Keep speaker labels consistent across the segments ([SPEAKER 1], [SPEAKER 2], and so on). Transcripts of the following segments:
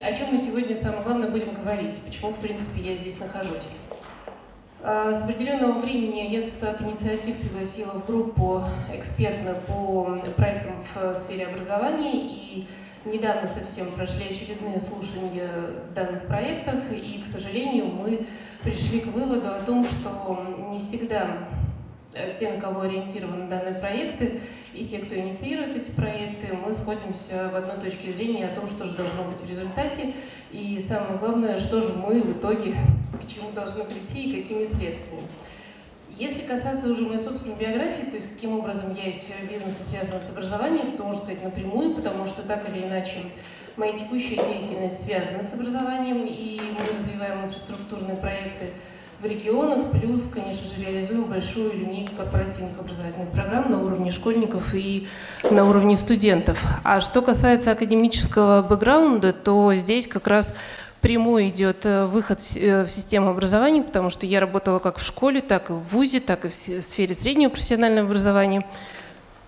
[SPEAKER 1] О чем мы сегодня самое главное будем говорить? Почему, в принципе, я здесь нахожусь? А, с определенного времени я страт инициатив пригласила в группу экспертную по проектам в сфере образования, и недавно совсем прошли очередные слушания данных проектов, и, к сожалению, мы пришли к выводу о том, что не всегда те, на кого ориентированы данные проекты, и те, кто инициирует эти проекты, мы сходимся в одной точке зрения о том, что же должно быть в результате, и самое главное, что же мы в итоге, к чему должны прийти и какими средствами. Если касаться уже моей собственной биографии, то есть каким образом я из сферы бизнеса связана с образованием, то можно сказать напрямую, потому что так или иначе моя текущая деятельность связана с образованием, и мы развиваем инфраструктурные проекты, в регионах, плюс, конечно же, реализуем большую линейку корпоративных образовательных программ на уровне школьников и на уровне студентов. А что касается академического бэкграунда, то здесь как раз прямой идет э, выход э, в систему образования, потому что я работала как в школе, так и в ВУЗе, так и в сфере среднего профессионального образования,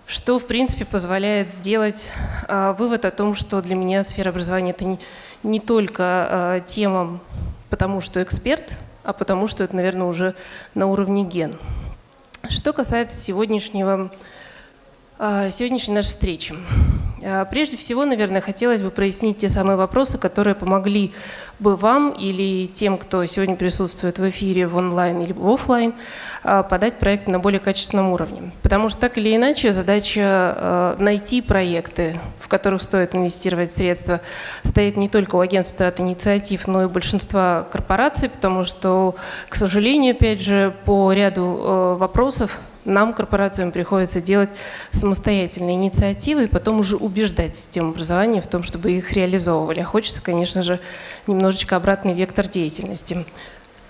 [SPEAKER 1] что, в принципе, позволяет сделать а, вывод о том, что для меня сфера образования – это не, только тема, потому что эксперт – а потому что это, наверное, уже на уровне ген. Что касается сегодняшнего, сегодняшней нашей встречи. А, прежде всего, наверное, хотелось бы прояснить те самые вопросы, которые помогли бы вам или тем, кто сегодня присутствует в эфире в онлайн или в офлайн, а, подать проект на более качественном уровне. Потому что так или иначе задача а, найти проекты, в которых стоит инвестировать средства, стоит не только у агентства трат инициатив, но и большинства корпораций, потому что, к сожалению, опять же, по ряду вопросов нам, корпорациям, приходится делать самостоятельные инициативы и потом уже убеждать систему образования в том, чтобы их реализовывали. А хочется, конечно же, немножечко обратный вектор деятельности.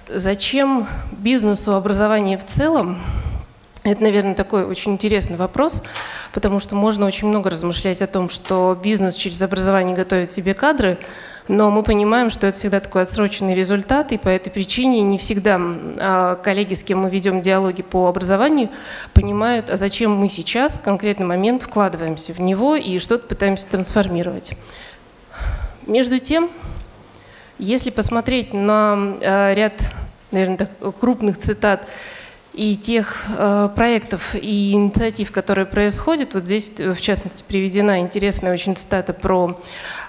[SPEAKER 1] Зачем бизнесу образование в целом? Это, наверное, такой очень интересный вопрос, потому что можно очень много размышлять о том, что бизнес через образование готовит себе кадры, но мы понимаем, что это всегда такой отсроченный результат, и по этой причине не всегда а, коллеги, с кем мы ведем диалоги по образованию, понимают, а зачем мы сейчас, в конкретный момент, вкладываемся в него и что-то пытаемся трансформировать. Между тем, если посмотреть на а, ряд, наверное, крупных цитат и тех э, проектов и инициатив, которые происходят. Вот здесь, в частности, приведена интересная очень цитата про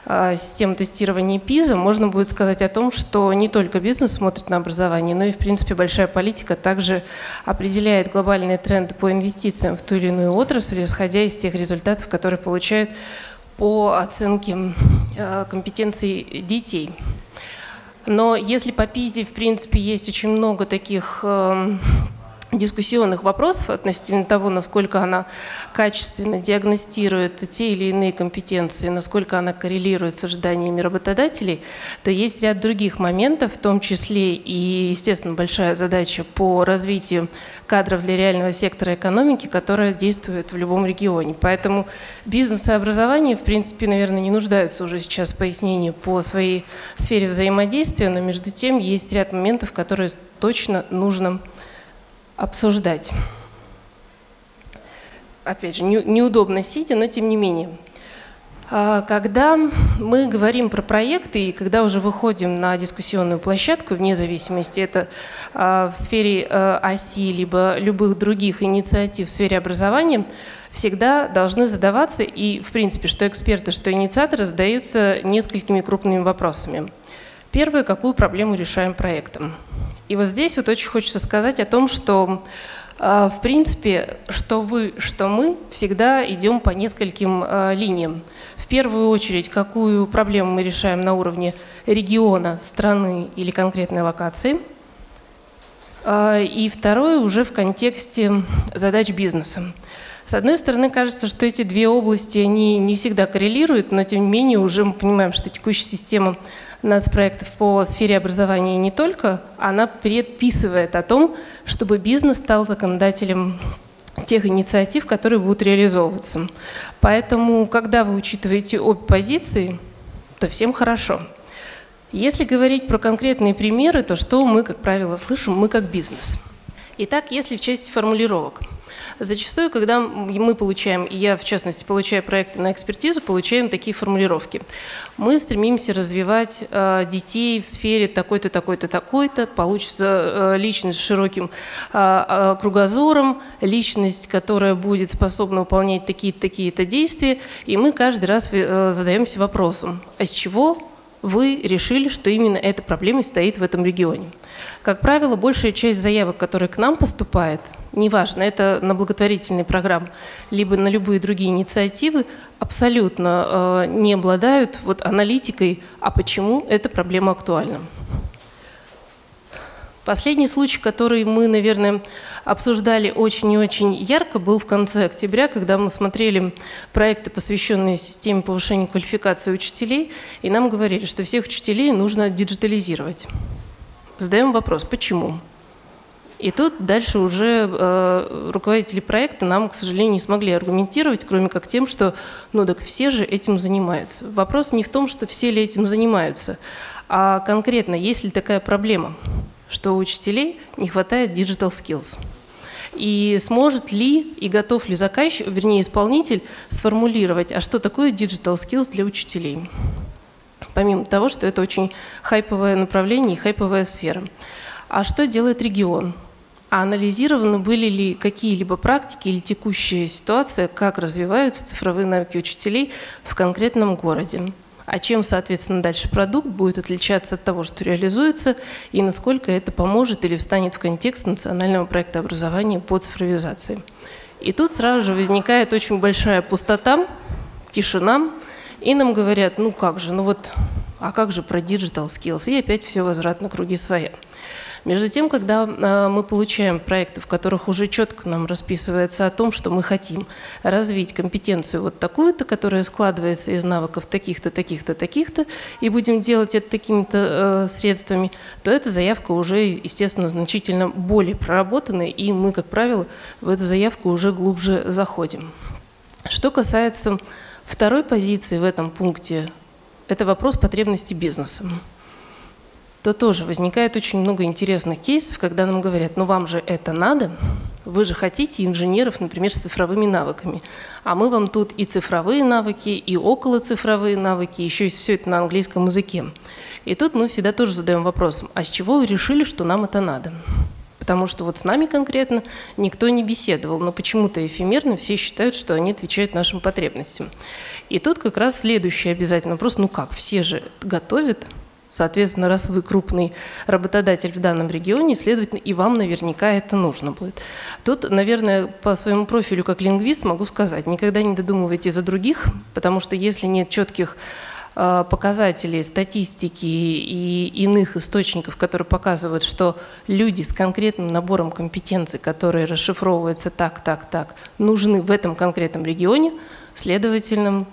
[SPEAKER 1] э, систему тестирования ПИЗа. Можно будет сказать о том, что не только бизнес смотрит на образование, но и, в принципе, большая политика также определяет глобальные тренды по инвестициям в ту или иную отрасль, исходя из тех результатов, которые получают по оценке э, компетенций детей. Но если по ПИЗе, в принципе, есть очень много таких э, дискуссионных вопросов относительно того, насколько она качественно диагностирует те или иные компетенции, насколько она коррелирует с ожиданиями работодателей, то есть ряд других моментов, в том числе и, естественно, большая задача по развитию кадров для реального сектора экономики, которая действует в любом регионе. Поэтому бизнес и образование, в принципе, наверное, не нуждаются уже сейчас в пояснении по своей сфере взаимодействия, но между тем есть ряд моментов, которые точно нужно обсуждать. Опять же, не, неудобно сидя, но тем не менее. А, когда мы говорим про проекты и когда уже выходим на дискуссионную площадку, вне зависимости, это а, в сфере а, оси, либо любых других инициатив в сфере образования, всегда должны задаваться, и в принципе, что эксперты, что инициаторы задаются несколькими крупными вопросами. Первое, какую проблему решаем проектом? И вот здесь вот очень хочется сказать о том, что а, в принципе, что вы, что мы, всегда идем по нескольким а, линиям. В первую очередь, какую проблему мы решаем на уровне региона, страны или конкретной локации. А, и второе уже в контексте задач бизнеса. С одной стороны, кажется, что эти две области, они не всегда коррелируют, но тем не менее уже мы понимаем, что текущая система нацпроектов по сфере образования не только, она предписывает о том, чтобы бизнес стал законодателем тех инициатив, которые будут реализовываться. Поэтому, когда вы учитываете обе позиции, то всем хорошо. Если говорить про конкретные примеры, то что мы, как правило, слышим? Мы как бизнес. Итак, если в части формулировок. Зачастую, когда мы получаем, и я в частности получаю проекты на экспертизу, получаем такие формулировки. Мы стремимся развивать э, детей в сфере такой-то, такой-то, такой-то, получится э, личность с широким э, кругозором, личность, которая будет способна выполнять такие-то, такие-то действия, и мы каждый раз задаемся вопросом, а с чего вы решили, что именно эта проблема стоит в этом регионе. Как правило, большая часть заявок, которые к нам поступает, неважно, это на благотворительные программы, либо на любые другие инициативы, абсолютно э, не обладают вот аналитикой, а почему эта проблема актуальна. Последний случай, который мы, наверное, обсуждали очень и очень ярко, был в конце октября, когда мы смотрели проекты, посвященные системе повышения квалификации учителей, и нам говорили, что всех учителей нужно диджитализировать. Задаем вопрос, почему? И тут дальше уже э, руководители проекта нам, к сожалению, не смогли аргументировать, кроме как тем, что ну так все же этим занимаются. Вопрос не в том, что все ли этим занимаются, а конкретно, есть ли такая проблема – что у учителей не хватает digital skills. И сможет ли и готов ли заказчик, вернее исполнитель, сформулировать, а что такое digital skills для учителей? Помимо того, что это очень хайповое направление и хайповая сфера. А что делает регион? А анализированы были ли какие-либо практики или текущая ситуация, как развиваются цифровые навыки учителей в конкретном городе? А чем, соответственно, дальше продукт будет отличаться от того, что реализуется, и насколько это поможет или встанет в контекст национального проекта образования по цифровизации. И тут сразу же возникает очень большая пустота, тишина, и нам говорят, ну как же, ну вот, а как же про digital skills? И опять все возврат на круги своя. Между тем, когда а, мы получаем проекты, в которых уже четко нам расписывается о том, что мы хотим развить компетенцию вот такую-то, которая складывается из навыков таких-то, таких-то, таких-то, и будем делать это такими-то э, средствами, то эта заявка уже, естественно, значительно более проработанная, и мы, как правило, в эту заявку уже глубже заходим. Что касается второй позиции в этом пункте, это вопрос потребностей бизнеса то тоже возникает очень много интересных кейсов, когда нам говорят, ну вам же это надо, вы же хотите инженеров, например, с цифровыми навыками, а мы вам тут и цифровые навыки, и околоцифровые навыки, еще и все это на английском языке. И тут мы всегда тоже задаем вопрос, а с чего вы решили, что нам это надо? Потому что вот с нами конкретно никто не беседовал, но почему-то эфемерно все считают, что они отвечают нашим потребностям. И тут как раз следующий обязательно вопрос, ну как, все же готовят, Соответственно, раз вы крупный работодатель в данном регионе, следовательно, и вам наверняка это нужно будет. Тут, наверное, по своему профилю как лингвист могу сказать, никогда не додумывайте за других, потому что если нет четких а, показателей статистики и иных источников, которые показывают, что люди с конкретным набором компетенций, которые расшифровываются так, так, так, нужны в этом конкретном регионе, следовательно,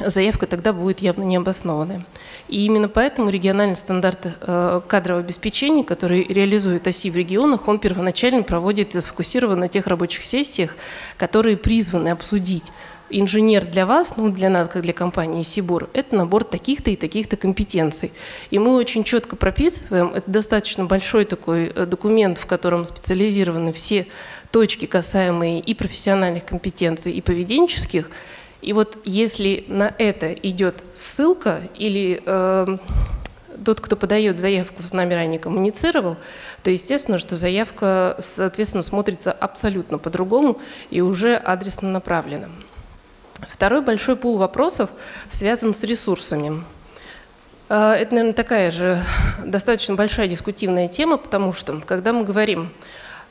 [SPEAKER 1] заявка тогда будет явно необоснованная. И именно поэтому региональный стандарт э, кадрового обеспечения, который реализует ОСИ в регионах, он первоначально проводит и сфокусирован на тех рабочих сессиях, которые призваны обсудить инженер для вас, ну для нас, как для компании Сибур, это набор таких-то и таких-то компетенций. И мы очень четко прописываем, это достаточно большой такой э, документ, в котором специализированы все точки, касаемые и профессиональных компетенций, и поведенческих, и вот если на это идет ссылка или э, тот, кто подает заявку, с нами ранее коммуницировал, то естественно, что заявка, соответственно, смотрится абсолютно по-другому и уже адресно направлена. Второй большой пул вопросов связан с ресурсами. Э, это, наверное, такая же достаточно большая дискутивная тема, потому что, когда мы говорим,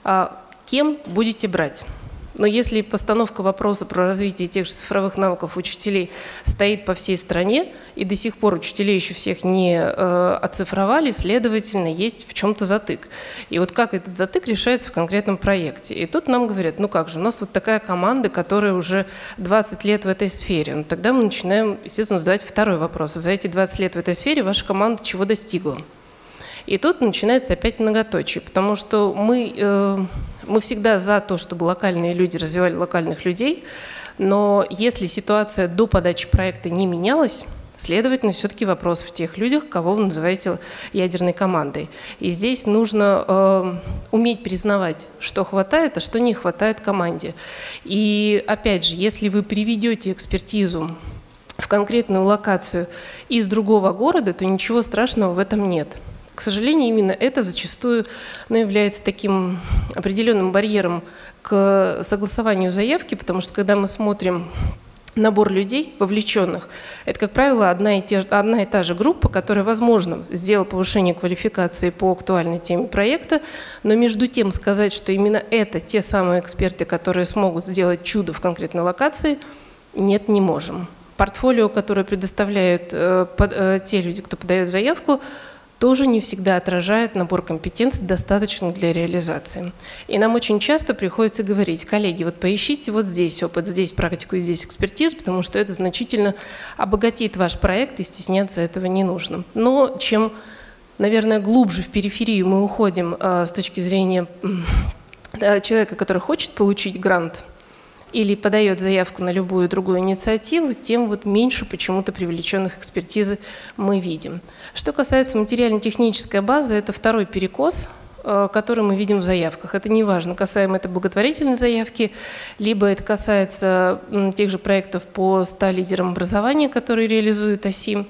[SPEAKER 1] а кем будете брать, но если постановка вопроса про развитие тех же цифровых навыков учителей стоит по всей стране, и до сих пор учителей еще всех не э, оцифровали, следовательно, есть в чем-то затык. И вот как этот затык решается в конкретном проекте. И тут нам говорят, ну как же, у нас вот такая команда, которая уже 20 лет в этой сфере. Ну, тогда мы начинаем, естественно, задавать второй вопрос. За эти 20 лет в этой сфере ваша команда чего достигла? И тут начинается опять многоточие, потому что мы, э, мы всегда за то, чтобы локальные люди развивали локальных людей, но если ситуация до подачи проекта не менялась, Следовательно, все-таки вопрос в тех людях, кого вы называете ядерной командой. И здесь нужно э, уметь признавать, что хватает, а что не хватает команде. И опять же, если вы приведете экспертизу в конкретную локацию из другого города, то ничего страшного в этом нет. К сожалению, именно это зачастую ну, является таким определенным барьером к согласованию заявки, потому что когда мы смотрим набор людей, вовлеченных, это, как правило, одна и, те, одна и та же группа, которая, возможно, сделала повышение квалификации по актуальной теме проекта, но между тем сказать, что именно это те самые эксперты, которые смогут сделать чудо в конкретной локации, нет, не можем. Портфолио, которое предоставляют э, под, э, те люди, кто подает заявку, тоже не всегда отражает набор компетенций, достаточных для реализации. И нам очень часто приходится говорить, коллеги, вот поищите вот здесь опыт, здесь практику и здесь экспертизу, потому что это значительно обогатит ваш проект, и стесняться этого не нужно. Но чем, наверное, глубже в периферию мы уходим э, с точки зрения э, человека, который хочет получить грант, или подает заявку на любую другую инициативу, тем вот меньше почему-то привлеченных экспертизы мы видим. Что касается материально-технической базы, это второй перекос, э, который мы видим в заявках. Это не важно, касаемо это благотворительной заявки, либо это касается тех же проектов по 100 лидерам образования, которые реализует ОСИ.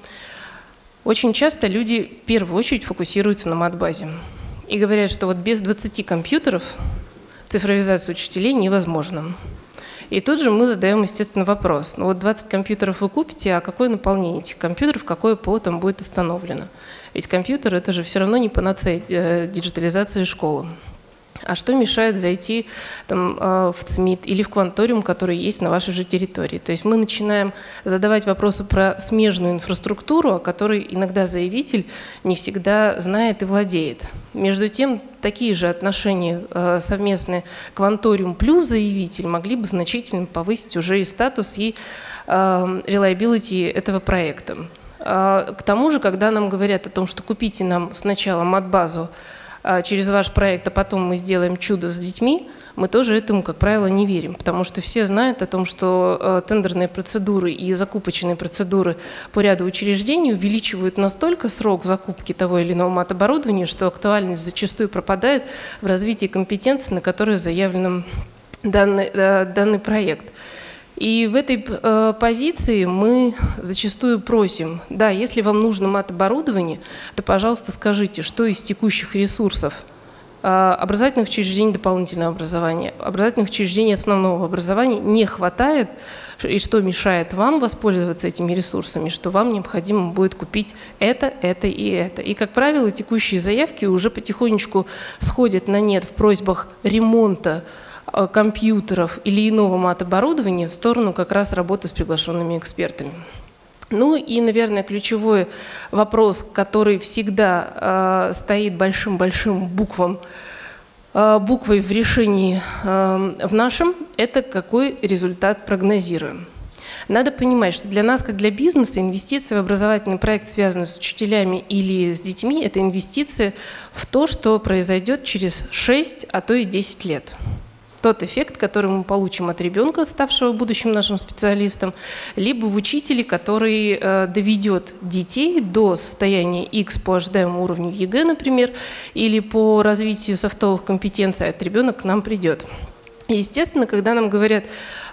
[SPEAKER 1] Очень часто люди в первую очередь фокусируются на мат-базе и говорят, что вот без 20 компьютеров цифровизация учителей невозможна. И тут же мы задаем, естественно, вопрос. Ну вот 20 компьютеров вы купите, а какое наполнение этих компьютеров, какое ПО там будет установлено? Ведь компьютер – это же все равно не панацея э, диджитализации школы. А что мешает зайти там, э, в ЦМИТ или в кванториум, который есть на вашей же территории? То есть мы начинаем задавать вопросы про смежную инфраструктуру, о которой иногда заявитель не всегда знает и владеет. Между тем, такие же отношения э, совместные кванториум плюс заявитель могли бы значительно повысить уже и статус, и reliability этого проекта. К тому же, когда нам говорят о том, что купите нам сначала мат-базу, а, через ваш проект, а потом мы сделаем чудо с детьми, мы тоже этому, как правило, не верим, потому что все знают о том, что э, тендерные процедуры и закупочные процедуры по ряду учреждений увеличивают настолько срок закупки того или иного мат-оборудования, что актуальность зачастую пропадает в развитии компетенций, на которые заявлен данный, э, данный проект. И в этой э, позиции мы зачастую просим, да, если вам нужно мат-оборудование, то, пожалуйста, скажите, что из текущих ресурсов э, образовательных учреждений дополнительного образования, образовательных учреждений основного образования не хватает, и что мешает вам воспользоваться этими ресурсами, что вам необходимо будет купить это, это и это. И, как правило, текущие заявки уже потихонечку сходят на нет в просьбах ремонта компьютеров или иного мат-оборудования в сторону как раз работы с приглашенными экспертами. Ну и, наверное, ключевой вопрос, который всегда э, стоит большим-большим буквам, э, буквой в решении э, в нашем, это какой результат прогнозируем. Надо понимать, что для нас, как для бизнеса, инвестиция в образовательный проект, связанный с учителями или с детьми, это инвестиция в то, что произойдет через 6, а то и 10 лет тот эффект, который мы получим от ребенка, ставшего будущим нашим специалистом, либо в учителе, который э, доведет детей до состояния X по ожидаемому уровню ЕГЭ, например, или по развитию софтовых компетенций, а этот ребенок к нам придет. Естественно, когда нам говорят,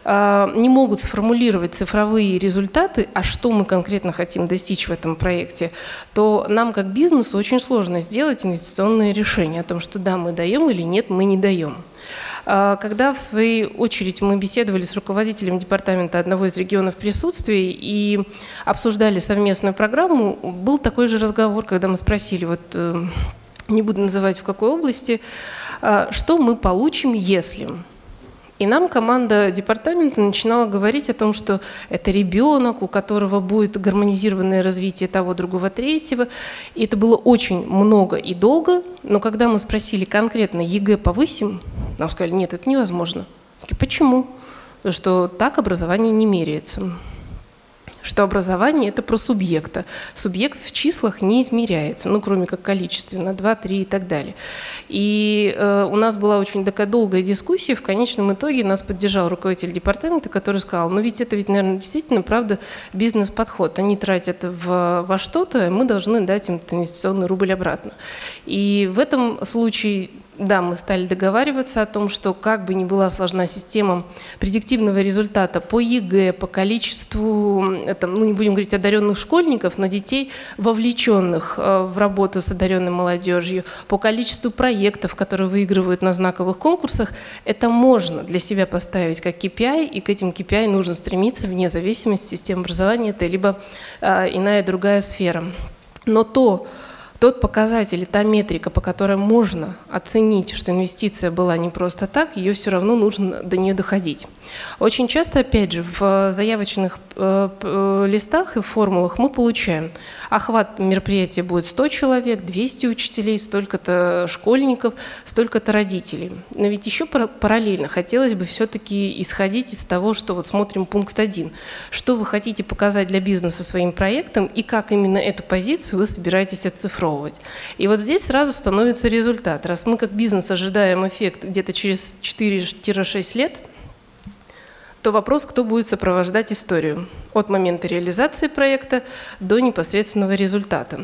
[SPEAKER 1] э, не могут сформулировать цифровые результаты, а что мы конкретно хотим достичь в этом проекте, то нам как бизнесу очень сложно сделать инвестиционное решение о том, что да, мы даем или нет, мы не даем. А, когда, в свою очередь, мы беседовали с руководителем департамента одного из регионов присутствия и обсуждали совместную программу, был такой же разговор, когда мы спросили, вот э, не буду называть в какой области, а, что мы получим, если... И нам команда департамента начинала говорить о том, что это ребенок, у которого будет гармонизированное развитие того, другого, третьего. И это было очень много и долго. Но когда мы спросили конкретно, ЕГЭ повысим, нам сказали, нет, это невозможно. Почему? Потому что так образование не меряется. Что образование – это про субъекта. Субъект в числах не измеряется, ну, кроме как количественно, 2, 3 и так далее. И э, у нас была очень такая долгая дискуссия, в конечном итоге нас поддержал руководитель департамента, который сказал, ну ведь это ведь, наверное, действительно, правда, бизнес-подход. Они тратят в, во что-то, мы должны дать им инвестиционный рубль обратно. И в этом случае да, мы стали договариваться о том, что как бы ни была сложна система предиктивного результата по ЕГЭ, по количеству, там, ну не будем говорить одаренных школьников, но детей, вовлеченных э, в работу с одаренной молодежью, по количеству проектов, которые выигрывают на знаковых конкурсах, это можно для себя поставить как KPI, и к этим KPI нужно стремиться вне зависимости системы образования, это либо э, иная другая сфера. Но то, тот показатель, та метрика, по которой можно оценить, что инвестиция была не просто так, ее все равно нужно до нее доходить. Очень часто, опять же, в заявочных э, э, листах и формулах мы получаем охват мероприятия будет 100 человек, 200 учителей, столько-то школьников, столько-то родителей. Но ведь еще параллельно хотелось бы все-таки исходить из того, что вот смотрим пункт 1. Что вы хотите показать для бизнеса своим проектом и как именно эту позицию вы собираетесь оцифровывать. И вот здесь сразу становится результат. Раз мы как бизнес ожидаем эффект где-то через 4-6 лет – то вопрос, кто будет сопровождать историю от момента реализации проекта до непосредственного результата.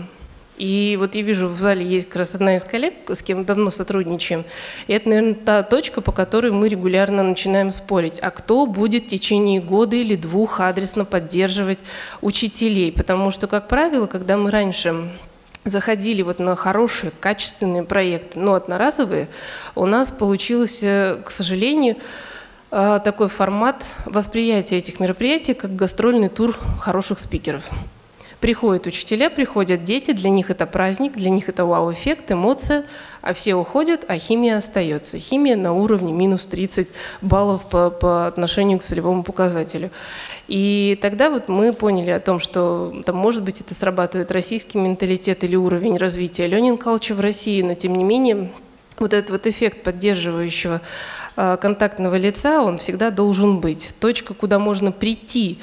[SPEAKER 1] И вот я вижу, в зале есть как раз одна из коллег, с кем давно сотрудничаем. И это, наверное, та точка, по которой мы регулярно начинаем спорить. А кто будет в течение года или двух адресно поддерживать учителей? Потому что, как правило, когда мы раньше заходили вот на хорошие, качественные проекты, но одноразовые, у нас получилось, э, к сожалению, а, такой формат восприятия этих мероприятий как гастрольный тур хороших спикеров. Приходят учителя, приходят дети, для них это праздник, для них это вау-эффект, эмоция, а все уходят, а химия остается. Химия на уровне минус 30 баллов по, по отношению к целевому показателю. И тогда вот мы поняли о том, что там, может быть, это срабатывает российский менталитет или уровень развития Ленин Culture в России, но тем не менее вот этот вот эффект поддерживающего Э, контактного лица, он всегда должен быть. Точка, куда можно прийти,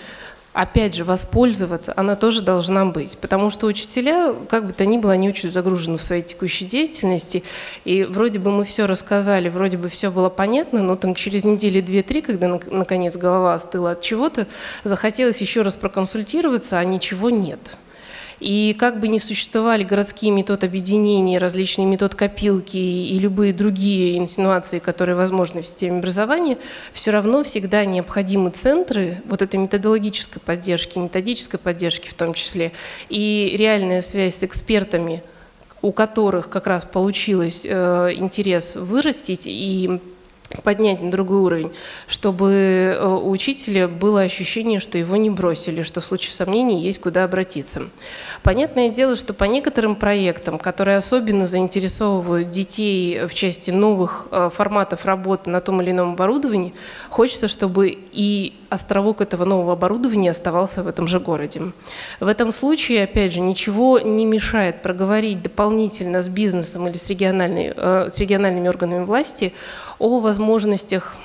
[SPEAKER 1] опять же, воспользоваться, она тоже должна быть. Потому что учителя, как бы то ни было, они очень загружены в своей текущей деятельности. И вроде бы мы все рассказали, вроде бы все было понятно, но там через недели две-три, когда наконец голова остыла от чего-то, захотелось еще раз проконсультироваться, а ничего нет. И как бы ни существовали городские метод объединения, различные метод копилки и любые другие инсинуации, которые возможны в системе образования, все равно всегда необходимы центры вот этой методологической поддержки, методической поддержки в том числе, и реальная связь с экспертами, у которых как раз получилось э, интерес вырастить и поднять на другой уровень, чтобы э, у учителя было ощущение, что его не бросили, что в случае сомнений есть куда обратиться. Понятное дело, что по некоторым проектам, которые особенно заинтересовывают детей в части новых э, форматов работы на том или ином оборудовании, хочется, чтобы и островок этого нового оборудования оставался в этом же городе. В этом случае, опять же, ничего не мешает проговорить дополнительно с бизнесом или с, региональной, э, с региональными органами власти о возможностях,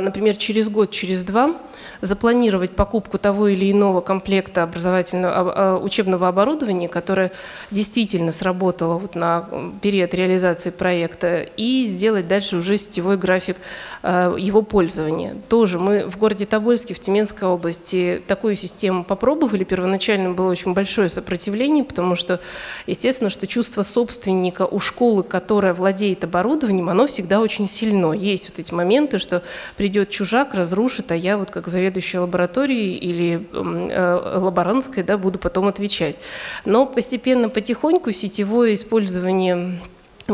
[SPEAKER 1] например, через год, через два запланировать покупку того или иного комплекта образовательного, а, учебного оборудования, которое действительно сработало вот на период реализации проекта, и сделать дальше уже сетевой график а, его пользования. Тоже мы в городе Тобольске, в Тюменской области такую систему попробовали. Первоначально было очень большое сопротивление, потому что, естественно, что чувство собственника у школы, которая владеет оборудованием, оно всегда очень сильно. Есть вот эти моменты, что придет чужак, разрушит, а я вот как заведующая лабораторией или э, лаборантской да, буду потом отвечать. Но постепенно, потихоньку сетевое использование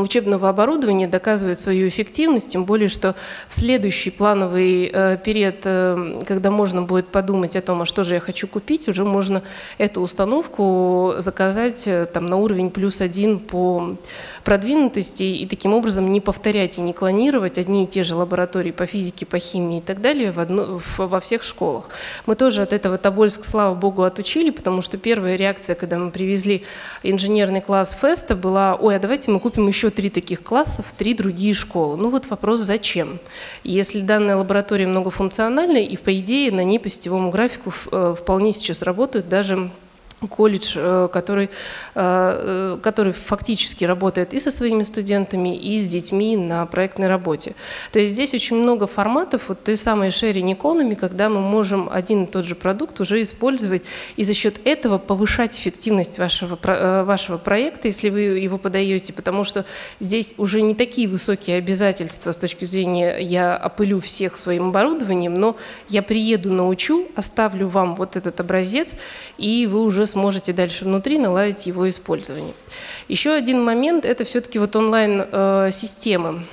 [SPEAKER 1] учебного оборудования доказывает свою эффективность, тем более, что в следующий плановый э, период, э, когда можно будет подумать о том, а что же я хочу купить, уже можно эту установку заказать э, там, на уровень плюс один по продвинутости и таким образом не повторять и не клонировать одни и те же лаборатории по физике, по химии и так далее в одно, в, во всех школах. Мы тоже от этого Тобольск, слава богу, отучили, потому что первая реакция, когда мы привезли инженерный класс Феста, была, ой, а давайте мы купим еще еще три таких класса в три другие школы. Ну вот вопрос, зачем? Если данная лаборатория многофункциональная, и по идее на ней по сетевому графику э, вполне сейчас работают даже колледж, э, который, э, который фактически работает и со своими студентами, и с детьми на проектной работе. То есть здесь очень много форматов, вот той самой sharing economy, когда мы можем один и тот же продукт уже использовать и за счет этого повышать эффективность вашего, э, вашего проекта, если вы его подаете, потому что здесь уже не такие высокие обязательства. С точки зрения «я опылю всех своим оборудованием», но я приеду, научу, оставлю вам вот этот образец, и вы уже сможете дальше внутри наладить его использование. Еще один момент – это все-таки вот онлайн-системы.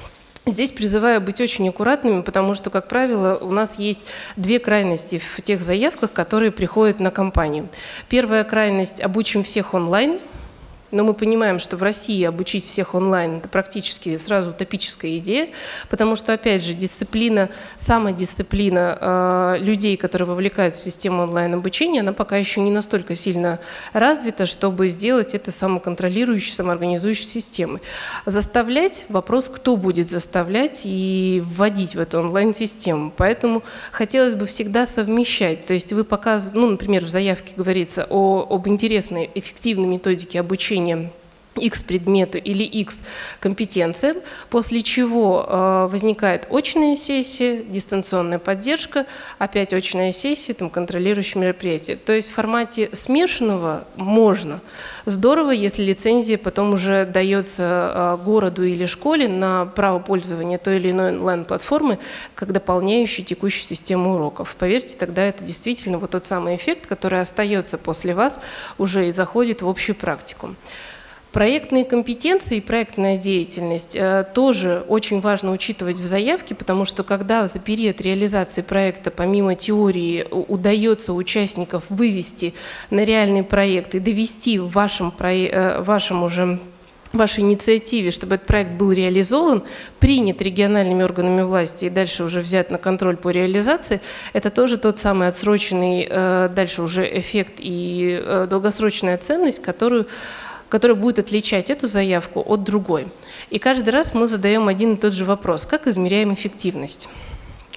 [SPEAKER 1] Здесь призываю быть очень аккуратными, потому что, как правило, у нас есть две крайности в тех заявках, которые приходят на компанию. Первая крайность – обучим всех онлайн – но мы понимаем, что в России обучить всех онлайн – это практически сразу утопическая идея, потому что, опять же, дисциплина, самодисциплина э, людей, которые вовлекаются в систему онлайн-обучения, она пока еще не настолько сильно развита, чтобы сделать это самоконтролирующей, самоорганизующей системой. Заставлять – вопрос, кто будет заставлять и вводить в эту онлайн-систему. Поэтому хотелось бы всегда совмещать. То есть вы показываете, ну, например, в заявке говорится о, об интересной, эффективной методике обучения обучением X предмету или X компетенциям, после чего э, возникает очная сессия, дистанционная поддержка, опять очная сессия, там, контролирующие мероприятия. То есть в формате смешанного можно. Здорово, если лицензия потом уже дается э, городу или школе на право пользования той или иной онлайн-платформы, как дополняющей текущую систему уроков. Поверьте, тогда это действительно вот тот самый эффект, который остается после вас уже и заходит в общую практику. Проектные компетенции и проектная деятельность э, тоже очень важно учитывать в заявке, потому что когда за период реализации проекта помимо теории удается участников вывести на реальный проект и довести в вашем, э, вашем уже вашей инициативе, чтобы этот проект был реализован, принят региональными органами власти и дальше уже взят на контроль по реализации, это тоже тот самый отсроченный э, дальше уже эффект и долгосрочная ценность, которую который будет отличать эту заявку от другой. И каждый раз мы задаем один и тот же вопрос. Как измеряем эффективность?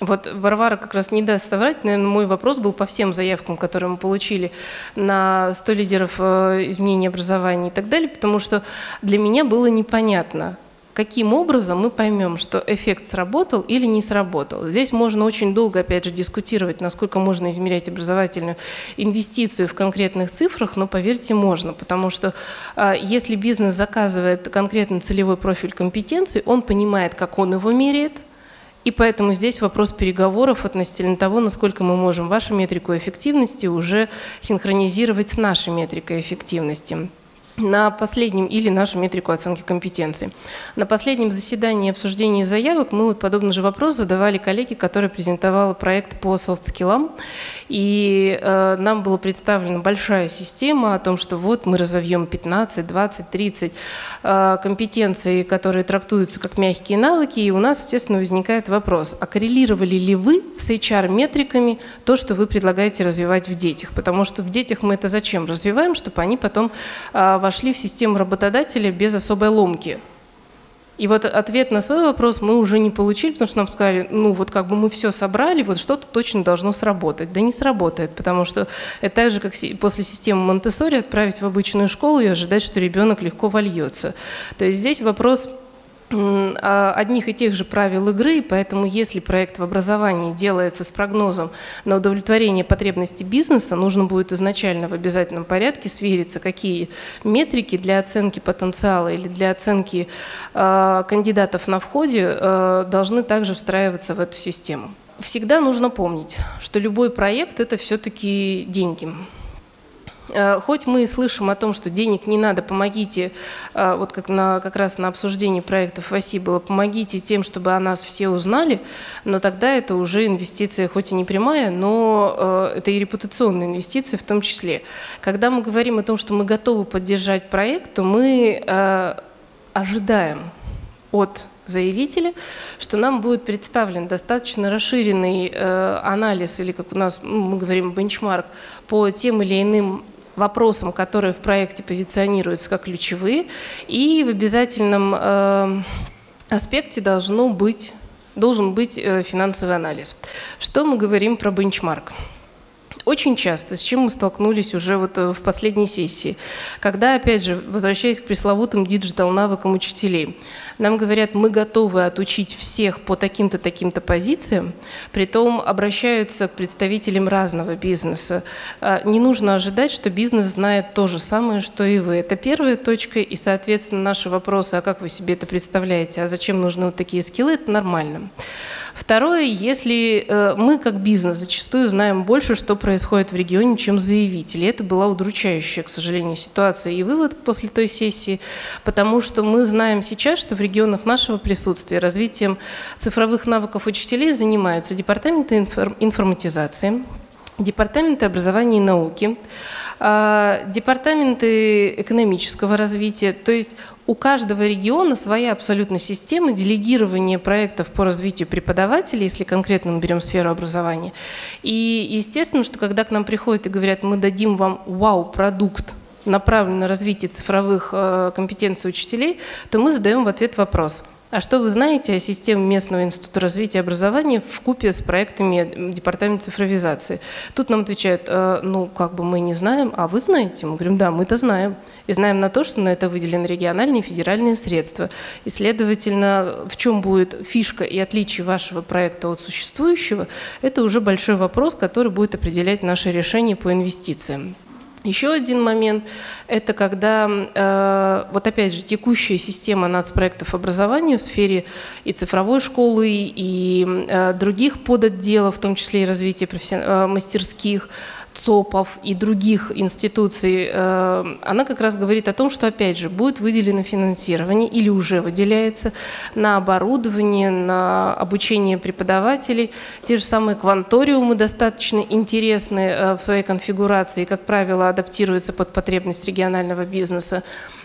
[SPEAKER 1] Вот Варвара как раз не даст соврать, наверное, мой вопрос был по всем заявкам, которые мы получили на 100 лидеров э, изменения образования и так далее, потому что для меня было непонятно, каким образом мы поймем, что эффект сработал или не сработал. Здесь можно очень долго, опять же, дискутировать, насколько можно измерять образовательную инвестицию в конкретных цифрах, но поверьте, можно, потому что а, если бизнес заказывает конкретный целевой профиль компетенции, он понимает, как он его меряет, и поэтому здесь вопрос переговоров относительно того, насколько мы можем вашу метрику эффективности уже синхронизировать с нашей метрикой эффективности на последнем или нашу метрику оценки компетенции. На последнем заседании обсуждения заявок мы вот подобный же вопрос задавали коллеге, которая презентовала проект по софт-скиллам. И э, нам была представлена большая система о том, что вот мы разовьем 15, 20, 30 э, компетенций, которые трактуются как мягкие навыки. И у нас, естественно, возникает вопрос, а коррелировали ли вы с HR-метриками то, что вы предлагаете развивать в детях? Потому что в детях мы это зачем развиваем? Чтобы они потом э, вошли в систему работодателя без особой ломки. И вот ответ на свой вопрос мы уже не получили, потому что нам сказали, ну вот как бы мы все собрали, вот что-то точно должно сработать. Да не сработает, потому что это так же, как после системы монте отправить в обычную школу и ожидать, что ребенок легко вольется. То есть здесь вопрос одних и тех же правил игры, поэтому если проект в образовании делается с прогнозом на удовлетворение потребностей бизнеса, нужно будет изначально в обязательном порядке свериться, какие метрики для оценки потенциала или для оценки э, кандидатов на входе э, должны также встраиваться в эту систему. Всегда нужно помнить, что любой проект – это все-таки деньги. Э, хоть мы слышим о том, что денег не надо, помогите, э, вот как, на, как раз на обсуждении проектов в ОСИ было, помогите тем, чтобы о нас все узнали, но тогда это уже инвестиция, хоть и не прямая, но э, это и репутационная инвестиция в том числе. Когда мы говорим о том, что мы готовы поддержать проект, то мы ожидаем от заявителя, что нам будет представлен достаточно расширенный э, анализ или, как у нас ну, мы говорим, бенчмарк по тем или иным вопросам, которые в проекте позиционируются как ключевые, и в обязательном э, аспекте должно быть, должен быть э, финансовый анализ. Что мы говорим про бенчмарк? Очень часто, с чем мы столкнулись уже вот э, в последней сессии, когда, опять же, возвращаясь к пресловутым диджитал-навыкам учителей, нам говорят, мы готовы отучить всех по таким-то, таким-то позициям, притом обращаются к представителям разного бизнеса. А, не нужно ожидать, что бизнес знает то же самое, что и вы. Это первая точка, и, соответственно, наши вопросы, а как вы себе это представляете, а зачем нужны вот такие скиллы, это нормально. Второе, если э, мы как бизнес зачастую знаем больше, что происходит в регионе, чем заявители. Это была удручающая, к сожалению, ситуация и вывод после той сессии, потому что мы знаем сейчас, что в регионах нашего присутствия развитием цифровых навыков учителей занимаются департаменты информатизации, департаменты образования и науки, а, департаменты экономического развития. То есть у каждого региона своя абсолютно система делегирования проектов по развитию преподавателей, если конкретно мы берем сферу образования. И естественно, что когда к нам приходят и говорят, мы дадим вам вау-продукт, направленный на развитие цифровых э, компетенций учителей, то мы задаем в ответ вопрос – а что вы знаете о системе местного института развития образования в купе с проектами Департамента цифровизации? Тут нам отвечают, э, ну, как бы мы не знаем, а вы знаете? Мы говорим, да, мы-то знаем. И знаем на то, что на это выделены региональные и федеральные средства. И, следовательно, в чем будет фишка и отличие вашего проекта от существующего, это уже большой вопрос, который будет определять наше решение по инвестициям. Еще один момент – это когда, э, вот опять же, текущая система нацпроектов образования в сфере и цифровой школы, и э, других подотделов, в том числе и развития э, мастерских, ЦОПов и других институций, э, она как раз говорит о том, что, опять же, будет выделено финансирование или уже выделяется на оборудование, на обучение преподавателей. Те же самые кванториумы достаточно интересные э, в своей конфигурации, как правило, адаптируются под потребность регионального бизнеса.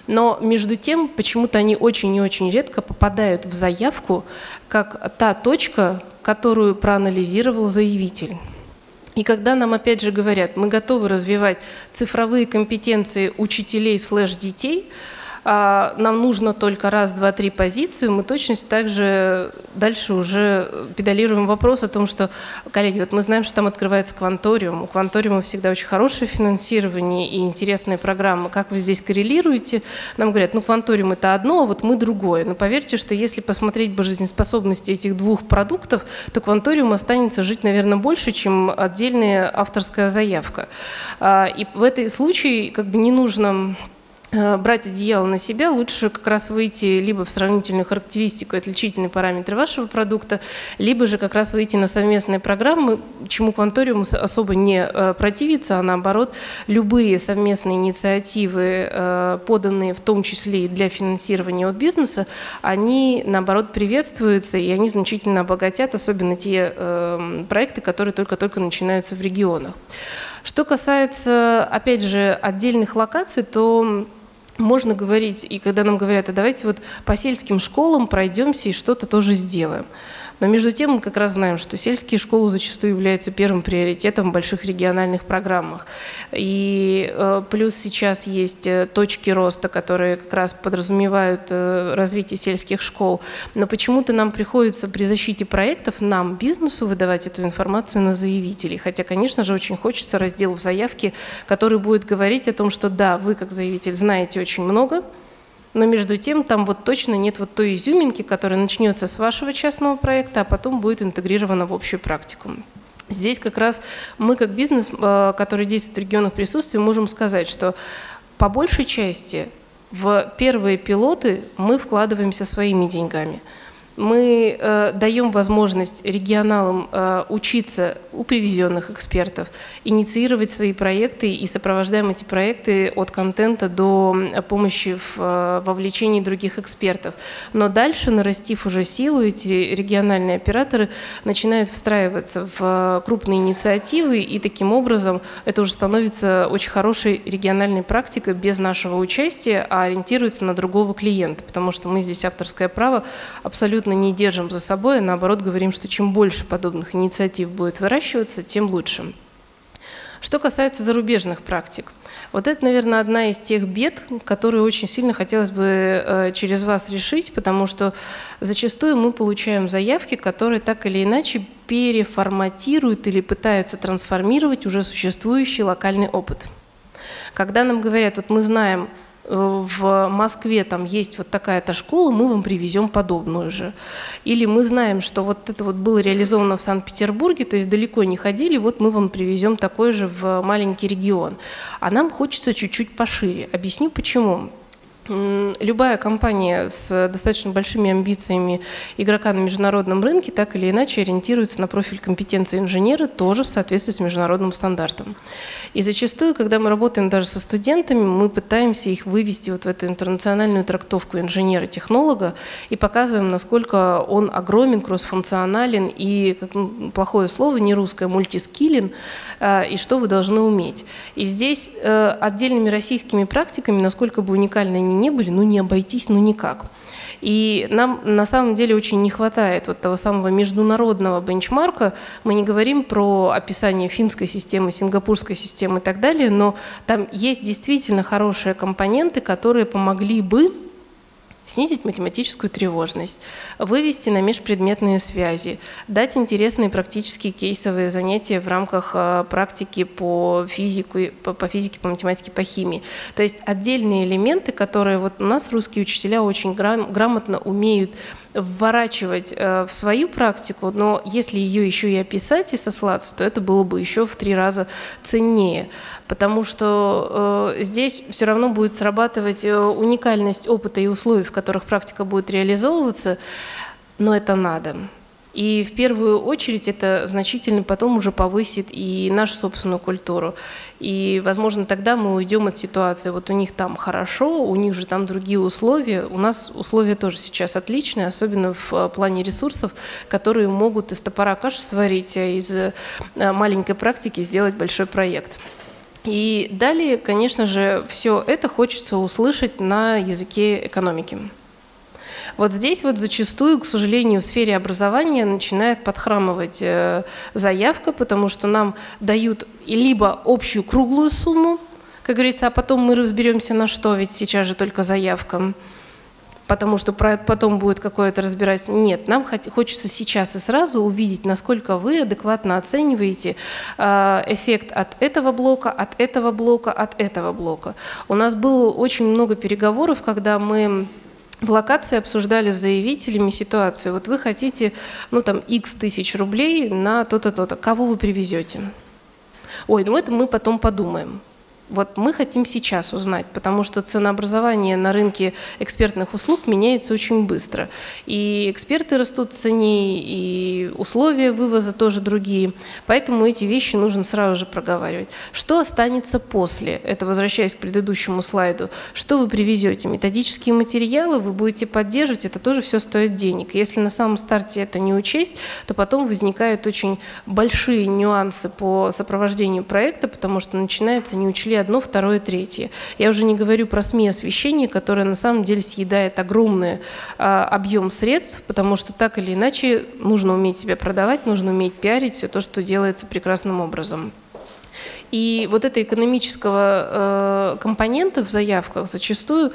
[SPEAKER 1] Но между тем, почему-то они очень и очень редко попадают в заявку как та точка, которую проанализировал заявитель. И когда нам опять же говорят, мы готовы развивать цифровые компетенции учителей слэш детей, нам нужно только раз, два, три позиции, мы точно так же дальше уже педалируем вопрос о том, что, коллеги, вот мы знаем, что там открывается кванториум, у кванториума всегда очень хорошее финансирование и интересные программы. Как вы здесь коррелируете? Нам говорят, ну кванториум это одно, а вот мы другое. Но поверьте, что если посмотреть по жизнеспособности этих двух продуктов, то кванториум останется жить, наверное, больше, чем отдельная авторская заявка. А, и в этой случае как бы не нужно брать одеяло на себя, лучше как раз выйти либо в сравнительную характеристику и отличительные параметры вашего продукта, либо же как раз выйти на совместные программы, чему Кванториум особо не э, противится, а наоборот, любые совместные инициативы, э, поданные в том числе и для финансирования от бизнеса, они наоборот приветствуются, и они значительно обогатят, особенно те проекты, которые только-только начинаются в регионах. Что касается, опять же, отдельных локаций, то можно говорить, и когда нам говорят, а давайте вот по сельским школам пройдемся и что-то тоже сделаем. Но между тем мы как раз знаем, что сельские школы зачастую являются первым приоритетом в больших региональных программах. И э, плюс сейчас есть э, точки роста, которые как раз подразумевают э, развитие сельских школ. Но почему-то нам приходится при защите проектов, нам, бизнесу, выдавать эту информацию на заявителей. Хотя, конечно же, очень хочется раздел в заявке, который будет говорить о том, что да, вы как заявитель знаете очень много, но между тем там вот точно нет вот той изюминки, которая начнется с вашего частного проекта, а потом будет интегрирована в общую практику. Здесь как раз мы как бизнес, э, который действует в регионах присутствия, можем сказать, что по большей части в первые пилоты мы вкладываемся своими деньгами – мы э, даем возможность регионалам э, учиться у привезенных экспертов, инициировать свои проекты и сопровождаем эти проекты от контента до помощи в э, вовлечении других экспертов. Но дальше, нарастив уже силу, эти региональные операторы начинают встраиваться в крупные инициативы, и таким образом это уже становится очень хорошей региональной практикой без нашего участия, а ориентируется на другого клиента, потому что мы здесь авторское право абсолютно абсолютно не держим за собой, а наоборот говорим, что чем больше подобных инициатив будет выращиваться, тем лучше. Что касается зарубежных практик, вот это, наверное, одна из тех бед, которые очень сильно хотелось бы э, через вас решить, потому что зачастую мы получаем заявки, которые так или иначе переформатируют или пытаются трансформировать уже существующий локальный опыт. Когда нам говорят, вот мы знаем, в Москве там есть вот такая-то школа, мы вам привезем подобную же. Или мы знаем, что вот это вот было реализовано в Санкт-Петербурге, то есть далеко не ходили, вот мы вам привезем такой же в маленький регион. А нам хочется чуть-чуть пошире. Объясню почему. Любая компания с достаточно большими амбициями игрока на международном рынке так или иначе ориентируется на профиль компетенции инженера тоже в соответствии с международным стандартом. И зачастую, когда мы работаем даже со студентами, мы пытаемся их вывести вот в эту интернациональную трактовку инженера-технолога и показываем, насколько он огромен, кроссфункционален и, как ну, плохое слово, не русское, мультискилен, а, и что вы должны уметь. И здесь э, отдельными российскими практиками, насколько бы уникальны они не были, ну не обойтись, ну никак. И нам на самом деле очень не хватает вот того самого международного бенчмарка. Мы не говорим про описание финской системы, сингапурской системы и так далее, но там есть действительно хорошие компоненты, которые помогли бы снизить математическую тревожность, вывести на межпредметные связи, дать интересные практические кейсовые занятия в рамках э, практики по, физику, по, по физике, по математике, по химии. То есть отдельные элементы, которые вот у нас русские учителя очень грамотно умеют вворачивать э, в свою практику, но если ее еще и описать и сослаться, то это было бы еще в три раза ценнее, потому что э, здесь все равно будет срабатывать э, уникальность опыта и условий, в которых практика будет реализовываться, но это надо. И в первую очередь это значительно потом уже повысит и нашу собственную культуру. И, возможно, тогда мы уйдем от ситуации, вот у них там хорошо, у них же там другие условия. У нас условия тоже сейчас отличные, особенно в э, плане ресурсов, которые могут из топора каши сварить, а из э, маленькой практики сделать большой проект. И далее, конечно же, все это хочется услышать на языке экономики. Вот здесь вот зачастую, к сожалению, в сфере образования начинает подхрамывать э, заявка, потому что нам дают либо общую круглую сумму, как говорится, а потом мы разберемся на что, ведь сейчас же только заявка, потому что потом будет какое-то разбирательство. Нет, нам хочется сейчас и сразу увидеть, насколько вы адекватно оцениваете э, эффект от этого блока, от этого блока, от этого блока. У нас было очень много переговоров, когда мы в локации обсуждали с заявителями ситуацию. Вот вы хотите, ну там, x тысяч рублей на то-то, то-то. Кого вы привезете? Ой, ну это мы потом подумаем. Вот мы хотим сейчас узнать, потому что ценообразование на рынке экспертных услуг меняется очень быстро. И эксперты растут в цене, и условия вывоза тоже другие. Поэтому эти вещи нужно сразу же проговаривать. Что останется после? Это возвращаясь к предыдущему слайду. Что вы привезете? Методические материалы вы будете поддерживать, это тоже все стоит денег. Если на самом старте это не учесть, то потом возникают очень большие нюансы по сопровождению проекта, потому что начинается не учли одно, второе, третье. Я уже не говорю про СМИ освещение, которое на самом деле съедает огромный а, объем средств, потому что так или иначе нужно уметь себя продавать, нужно уметь пиарить все то, что делается прекрасным образом. И вот это экономического э, компонента в заявках зачастую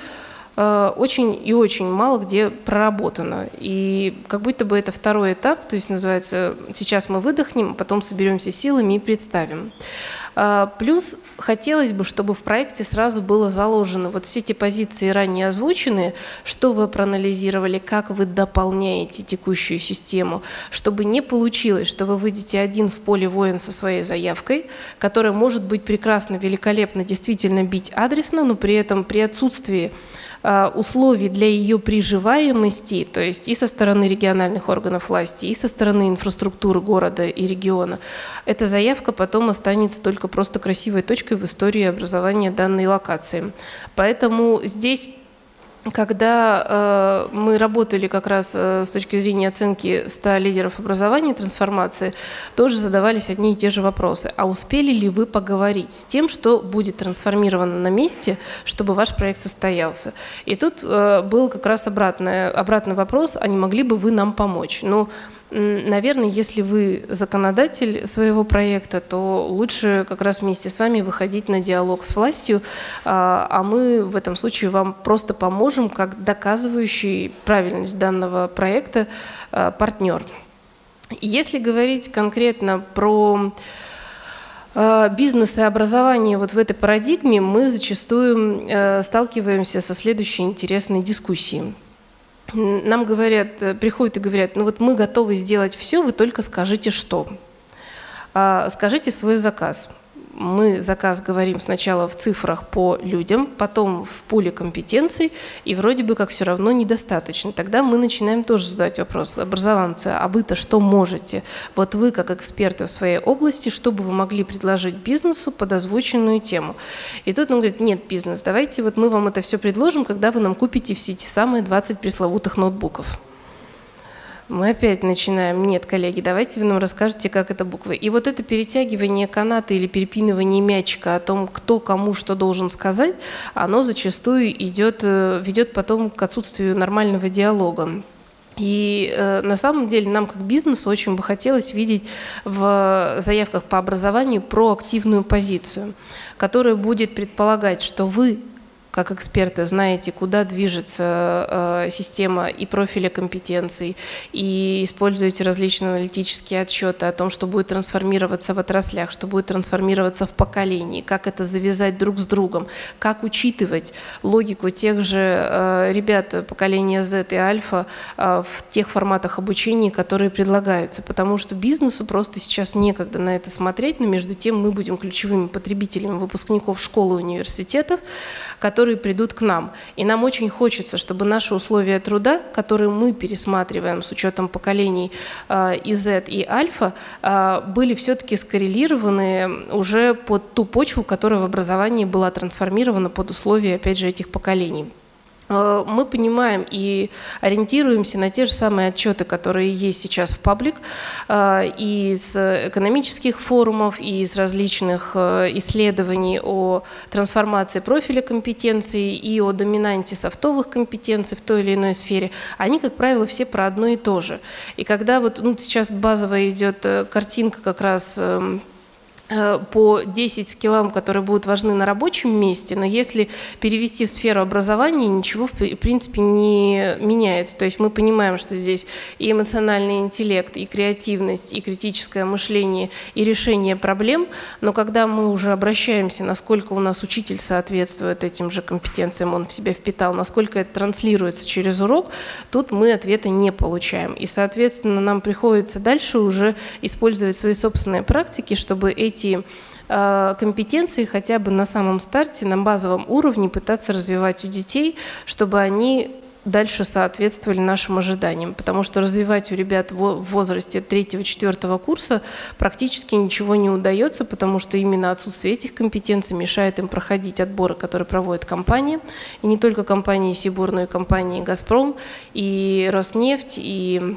[SPEAKER 1] очень и очень мало где проработано. И как будто бы это второй этап, то есть называется «сейчас мы выдохнем, потом соберемся силами и представим». А, плюс хотелось бы, чтобы в проекте сразу было заложено вот все те позиции ранее озвученные, что вы проанализировали, как вы дополняете текущую систему, чтобы не получилось, что вы выйдете один в поле воин со своей заявкой, которая может быть прекрасно, великолепно, действительно бить адресно, но при этом при отсутствии условий для ее приживаемости, то есть и со стороны региональных органов власти, и со стороны инфраструктуры города и региона, эта заявка потом останется только просто красивой точкой в истории образования данной локации. Поэтому здесь когда э, мы работали как раз э, с точки зрения оценки 100 лидеров образования трансформации, тоже задавались одни и те же вопросы. А успели ли вы поговорить с тем, что будет трансформировано на месте, чтобы ваш проект состоялся? И тут э, был как раз обратный, обратный вопрос, а не могли бы вы нам помочь? Ну, наверное, если вы законодатель своего проекта, то лучше как раз вместе с вами выходить на диалог с властью, а, а мы в этом случае вам просто поможем как доказывающий правильность данного проекта а, партнер. Если говорить конкретно про а, бизнес и образование вот в этой парадигме, мы зачастую э, сталкиваемся со следующей интересной дискуссией. Нам говорят, э, приходят и говорят, ну вот мы готовы сделать все, вы только скажите что. А, скажите свой заказ мы заказ говорим сначала в цифрах по людям, потом в пуле компетенций, и вроде бы как все равно недостаточно. Тогда мы начинаем тоже задать вопрос, образованцы, а вы-то что можете? Вот вы как эксперты в своей области, что бы вы могли предложить бизнесу под озвученную тему? И тут он говорит, нет, бизнес, давайте вот мы вам это все предложим, когда вы нам купите все эти самые 20 пресловутых ноутбуков мы опять начинаем, нет, коллеги, давайте вы нам расскажете, как это буквы. И вот это перетягивание каната или перепинывание мячика о том, кто кому что должен сказать, оно зачастую идет, э, ведет потом к отсутствию нормального диалога. И э, на самом деле нам как бизнесу очень бы хотелось видеть в заявках по образованию проактивную позицию, которая будет предполагать, что вы как эксперты знаете, куда движется э, система и профиля компетенций, и используете различные аналитические отчеты о том, что будет трансформироваться в отраслях, что будет трансформироваться в поколении, как это завязать друг с другом, как учитывать логику тех же э, ребят поколения Z и Альфа э, в тех форматах обучения, которые предлагаются. Потому что бизнесу просто сейчас некогда на это смотреть, но между тем мы будем ключевыми потребителями выпускников школы и университетов, которые которые придут к нам. И нам очень хочется, чтобы наши условия труда, которые мы пересматриваем с учетом поколений э, и Z, и Альфа, э, были все-таки скоррелированы уже под ту почву, которая в образовании была трансформирована под условия, опять же, этих поколений. Э, мы понимаем и ориентируемся на те же самые отчеты, которые есть сейчас в паблик, э, из экономических форумов, и из различных э, исследований о трансформации профиля компетенций и о доминанте софтовых компетенций в той или иной сфере. Они, как правило, все про одно и то же. И когда вот ну, сейчас базовая идет картинка как раз эм, по 10 скиллам, которые будут важны на рабочем месте, но если перевести в сферу образования, ничего в принципе не меняется. То есть мы понимаем, что здесь и эмоциональный интеллект, и креативность, и критическое мышление, и решение проблем, но когда мы уже обращаемся, насколько у нас учитель соответствует этим же компетенциям, он в себя впитал, насколько это транслируется через урок, тут мы ответа не получаем. И, соответственно, нам приходится дальше уже использовать свои собственные практики, чтобы эти эти э, компетенции хотя бы на самом старте, на базовом уровне пытаться развивать у детей, чтобы они дальше соответствовали нашим ожиданиям. Потому что развивать у ребят в возрасте 3-4 курса практически ничего не удается, потому что именно отсутствие этих компетенций мешает им проходить отборы, которые проводит компания. И не только компании Сибур, но и компании «Газпром», и «Роснефть», и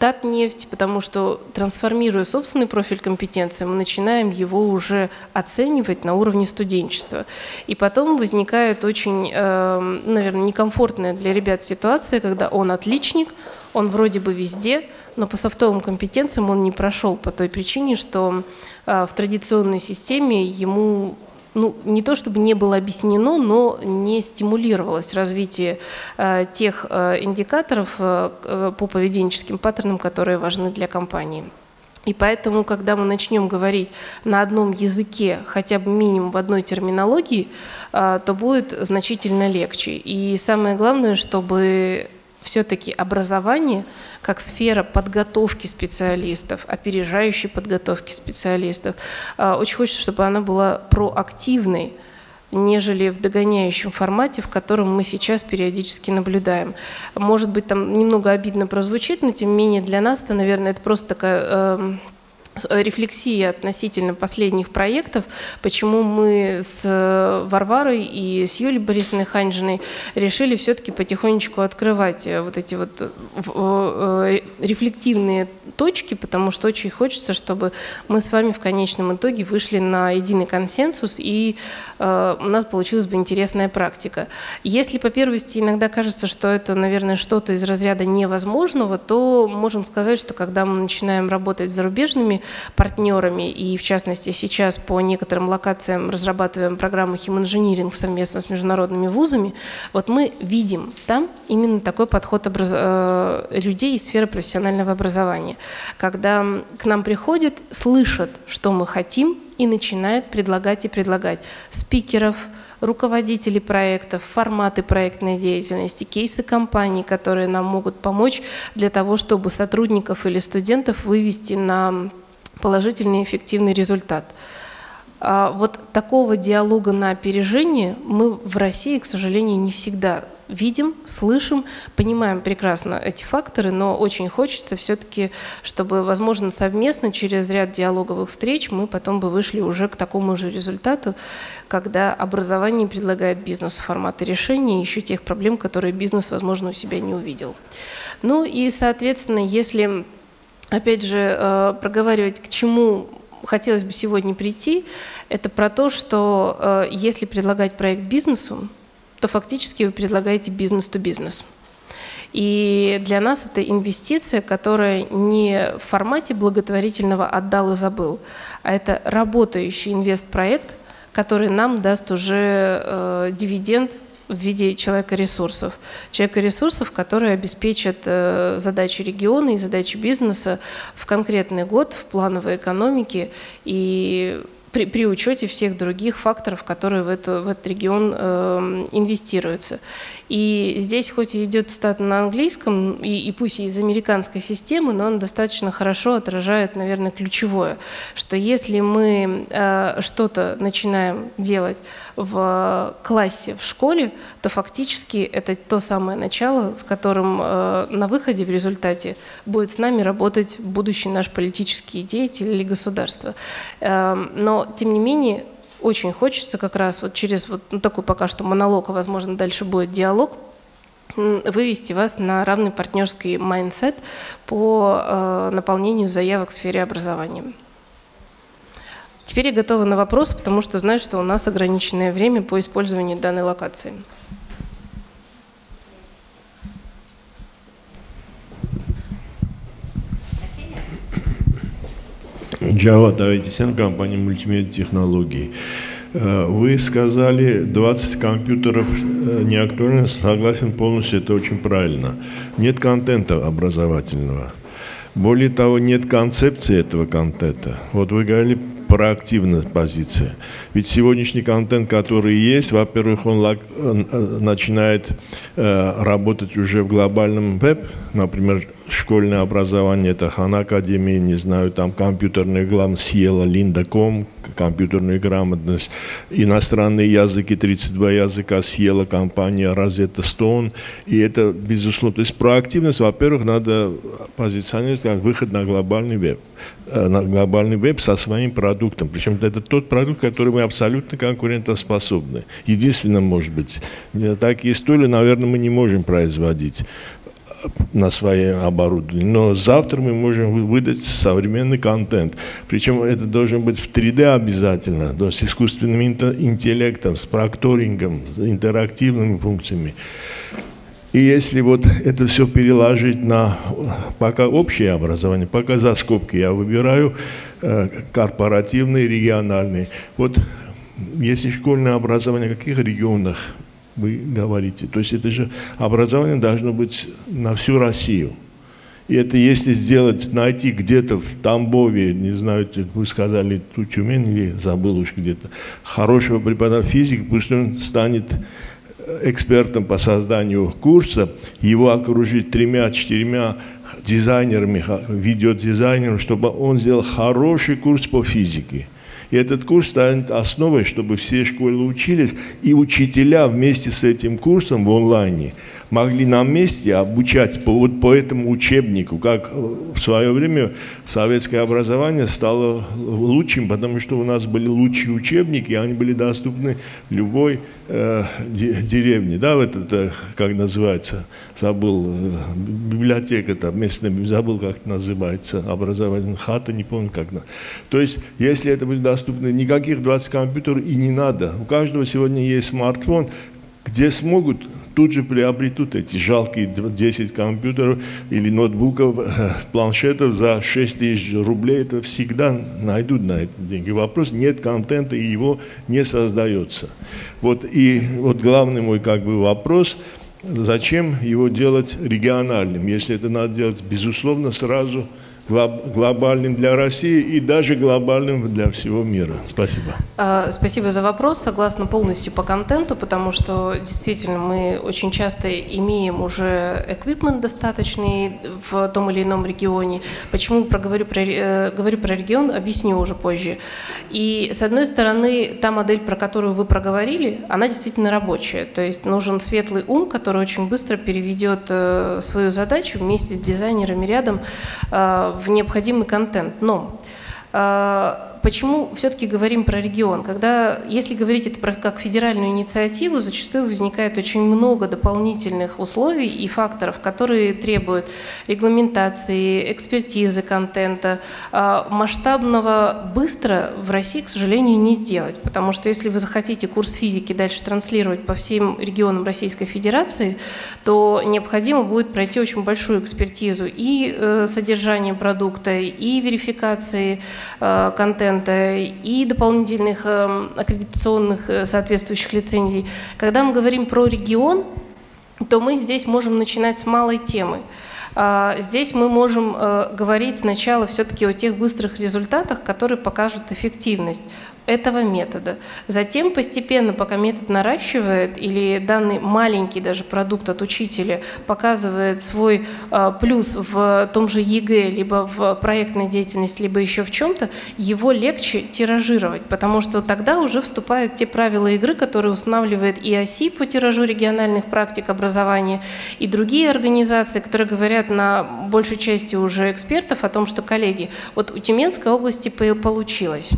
[SPEAKER 1] Татнефть, потому что трансформируя собственный профиль компетенции, мы начинаем его уже оценивать на уровне студенчества. И потом возникает очень, эм, наверное, некомфортная для ребят ситуация, когда он отличник, он вроде бы везде, но по софтовым компетенциям он не прошел по той причине, что э, в традиционной системе ему ну, не то чтобы не было объяснено, но не стимулировалось развитие э, тех э, индикаторов э, э, по поведенческим паттернам, которые важны для компании. И поэтому, когда мы начнем говорить на одном языке, хотя бы минимум в одной терминологии, э, то будет значительно легче. И самое главное, чтобы все-таки образование как сфера подготовки специалистов, опережающей подготовки специалистов. А, очень хочется, чтобы она была проактивной, нежели в догоняющем формате, в котором мы сейчас периодически наблюдаем. Может быть, там немного обидно прозвучит, но тем не менее для нас это, наверное, это просто такая... Э, Э, рефлексии относительно последних проектов, почему мы с э, Варварой и с Юлией Борисовной Ханжиной решили все-таки потихонечку открывать э, вот эти вот рефлективные точки, потому что очень хочется, чтобы мы с вами в конечном итоге вышли на единый консенсус, и у нас получилась бы интересная практика. Если по первости иногда кажется, что это, наверное, что-то из разряда невозможного, то можем сказать, что когда мы начинаем работать с зарубежными партнерами, и в частности сейчас по некоторым локациям разрабатываем программу химинжиниринг совместно с международными вузами, вот мы видим там именно такой подход образ... Э, людей из сферы профессионального образования, когда к нам приходят, слышат, что мы хотим, и начинают предлагать и предлагать спикеров, руководителей проектов, форматы проектной деятельности, кейсы компаний, которые нам могут помочь для того, чтобы сотрудников или студентов вывести на положительный эффективный результат. А вот такого диалога на опережение мы в России, к сожалению, не всегда видим, слышим, понимаем прекрасно эти факторы, но очень хочется все-таки, чтобы, возможно, совместно через ряд диалоговых встреч мы потом бы вышли уже к такому же результату, когда образование предлагает бизнес форматы решения еще тех проблем, которые бизнес, возможно, у себя не увидел. Ну и, соответственно, если опять же, э, проговаривать, к чему хотелось бы сегодня прийти, это про то, что э, если предлагать проект бизнесу, то фактически вы предлагаете бизнес-то-бизнес. И для нас это инвестиция, которая не в формате благотворительного «отдал и забыл», а это работающий инвестпроект, который нам даст уже э, дивиденд в виде человека-ресурсов. Человека-ресурсов, которые обеспечат э, задачи региона и задачи бизнеса в конкретный год, в плановой экономике и при, при учете всех других факторов, которые в, эту, в этот регион э, инвестируются. И здесь хоть и идет стат на английском, и, и пусть и из американской системы, но он достаточно хорошо отражает, наверное, ключевое, что если мы э, что-то начинаем делать в классе, в школе, то фактически это то самое начало, с которым э, на выходе в результате будет с нами работать будущий наш политический деятель или государство. Э, но, тем не менее, очень хочется как раз вот через вот ну, такой пока что монолог, а возможно дальше будет диалог, вывести вас на равный партнерский mindset по э, наполнению заявок в сфере образования. Теперь я готова на вопрос, потому что знаю, что у нас ограниченное время по использованию данной локации.
[SPEAKER 2] Java Давидисян, компания мультимедиа технологий. Э, вы сказали, 20 компьютеров э, не актуально, согласен полностью, это очень правильно. Нет контента образовательного. Более того, нет концепции этого контента. Вот вы говорили проактивная позиция. Ведь сегодняшний контент, который есть, во-первых, он э, начинает работать уже в глобальном веб, например, школьное образование, это Хан Академия, не знаю, там компьютерный глам съела, Линда.ком, компьютерная грамотность, иностранные языки, 32 языка съела компания Rosetta Stone, и это, безусловно, то есть проактивность, во-первых, надо позиционировать как выход на глобальный веб, э, на глобальный веб со своим продуктом, причем это тот продукт, который мы абсолютно конкурентоспособны. Единственное, может быть, такие стулья, наверное, мы не можем производить на своем оборудовании. Но завтра мы можем выдать современный контент. Причем это должен быть в 3D обязательно, то есть с искусственным интеллектом, с прокторингом, с интерактивными функциями. И если вот это все переложить на пока общее образование, пока за скобки я выбираю э, корпоративные, региональные. Вот если школьное образование в каких регионах вы говорите. То есть это же образование должно быть на всю Россию. И это если сделать, найти где-то в Тамбове, не знаю, вы сказали ту или забыл уж где-то, хорошего преподавателя физики, пусть он станет экспертом по созданию курса, его окружить тремя-четырьмя дизайнерами, видеодизайнерами, чтобы он сделал хороший курс по физике. И этот курс станет основой, чтобы все школы учились, и учителя вместе с этим курсом в онлайне могли на месте обучать по, вот по этому учебнику, как в свое время советское образование стало лучшим, потому что у нас были лучшие учебники, и они были доступны любой э, деревне, да, вот это, как называется, забыл, э, библиотека там местная, забыл, как это называется, образовательная хата, не помню как. То есть, если это будет доступно, никаких 20 компьютеров и не надо. У каждого сегодня есть смартфон, где смогут тут же приобретут эти жалкие 10 компьютеров или ноутбуков, э, планшетов за 6 тысяч рублей, это всегда найдут на эти деньги. Вопрос, нет контента и его не создается. Вот, и вот главный мой как бы вопрос, зачем его делать региональным, если это надо делать, безусловно, сразу – глобальным для России и даже глобальным для всего мира. Спасибо.
[SPEAKER 1] А, спасибо за вопрос. Согласна полностью по контенту, потому что действительно мы очень часто имеем уже эквипмент достаточный в том или ином регионе. Почему проговорю про, э, говорю про регион, объясню уже позже. И с одной стороны, та модель, про которую вы проговорили, она действительно рабочая. То есть нужен светлый ум, который очень быстро переведет э, свою задачу вместе с дизайнерами рядом э, в необходимый контент. Но а, почему все-таки говорим про регион? Когда, если говорить это про, как федеральную инициативу, зачастую возникает очень много дополнительных условий и факторов, которые требуют регламентации, экспертизы контента. А масштабного быстро в России, к сожалению, не сделать, потому что если вы захотите курс физики дальше транслировать по всем регионам Российской Федерации, то необходимо будет пройти очень большую экспертизу и э, содержания продукта, и верификации э, контента, контента и дополнительных эм, аккредитационных э, соответствующих лицензий. Когда мы говорим про регион, то мы здесь можем начинать с малой темы. А, здесь мы можем э, говорить сначала все-таки о тех быстрых результатах, которые покажут эффективность этого метода. Затем постепенно, пока метод наращивает или данный маленький даже продукт от учителя показывает свой э, плюс в том же ЕГЭ, либо в проектной деятельности, либо еще в чем-то, его легче тиражировать, потому что тогда уже вступают те правила игры, которые устанавливает и АСИ по тиражу региональных практик образования, и другие организации, которые говорят на большей части уже экспертов о том, что, коллеги, вот у Тюменской области получилось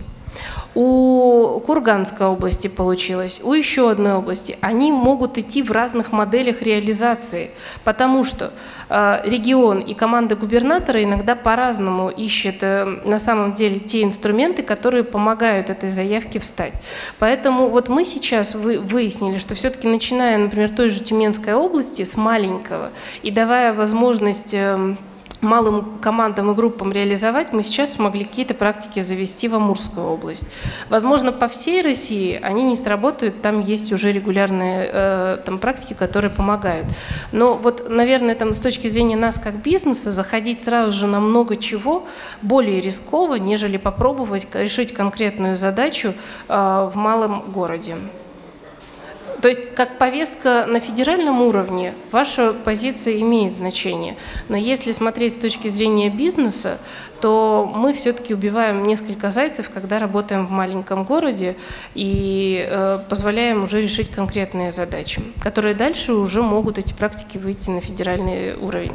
[SPEAKER 1] у Курганской области получилось, у еще одной области. Они могут идти в разных моделях реализации, потому что э, регион и команда губернатора иногда по-разному ищет э, на самом деле те инструменты, которые помогают этой заявке встать. Поэтому вот мы сейчас вы, выяснили, что все-таки начиная, например, той же Тюменской области с маленького и давая возможность э, малым командам и группам реализовать, мы сейчас смогли какие-то практики завести в Амурскую область. Возможно, по всей России они не сработают, там есть уже регулярные э, там, практики, которые помогают. Но вот, наверное, там, с точки зрения нас как бизнеса, заходить сразу же на много чего более рисково, нежели попробовать решить конкретную задачу э, в малом городе. То есть как повестка на федеральном уровне ваша позиция имеет значение. Но если смотреть с точки зрения бизнеса, то мы все-таки убиваем несколько зайцев, когда работаем в маленьком городе и э, позволяем уже решить конкретные задачи, которые дальше уже могут эти практики выйти на федеральный уровень.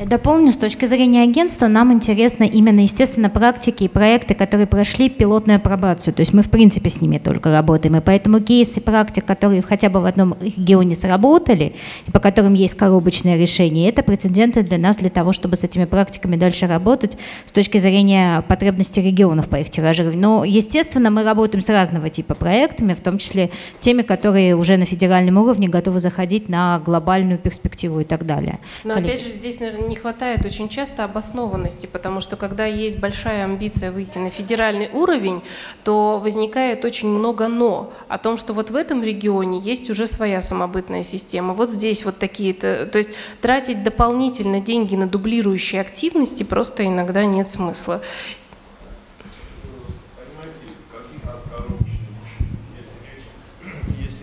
[SPEAKER 3] Я дополню, с точки зрения агентства нам интересно именно, естественно, практики и проекты, которые прошли пилотную апробацию. То есть мы, в принципе, с ними только работаем. И поэтому кейсы практик, которые хотя бы в одном регионе сработали, и по которым есть коробочное решение, это прецеденты для нас, для того, чтобы с этими практиками дальше работать с точки зрения потребностей регионов по их тиражированию. Но, естественно, мы работаем с разного типа проектами, в том числе теми, которые уже на федеральном уровне готовы заходить на глобальную перспективу и так далее.
[SPEAKER 1] Но Коллеги. опять же здесь, наверное, не хватает очень часто обоснованности, потому что когда есть большая амбиция выйти на федеральный уровень, то возникает очень много «но» о том, что вот в этом регионе есть уже своя самобытная система, вот здесь вот такие-то, то есть тратить дополнительно деньги на дублирующие активности просто иногда нет смысла.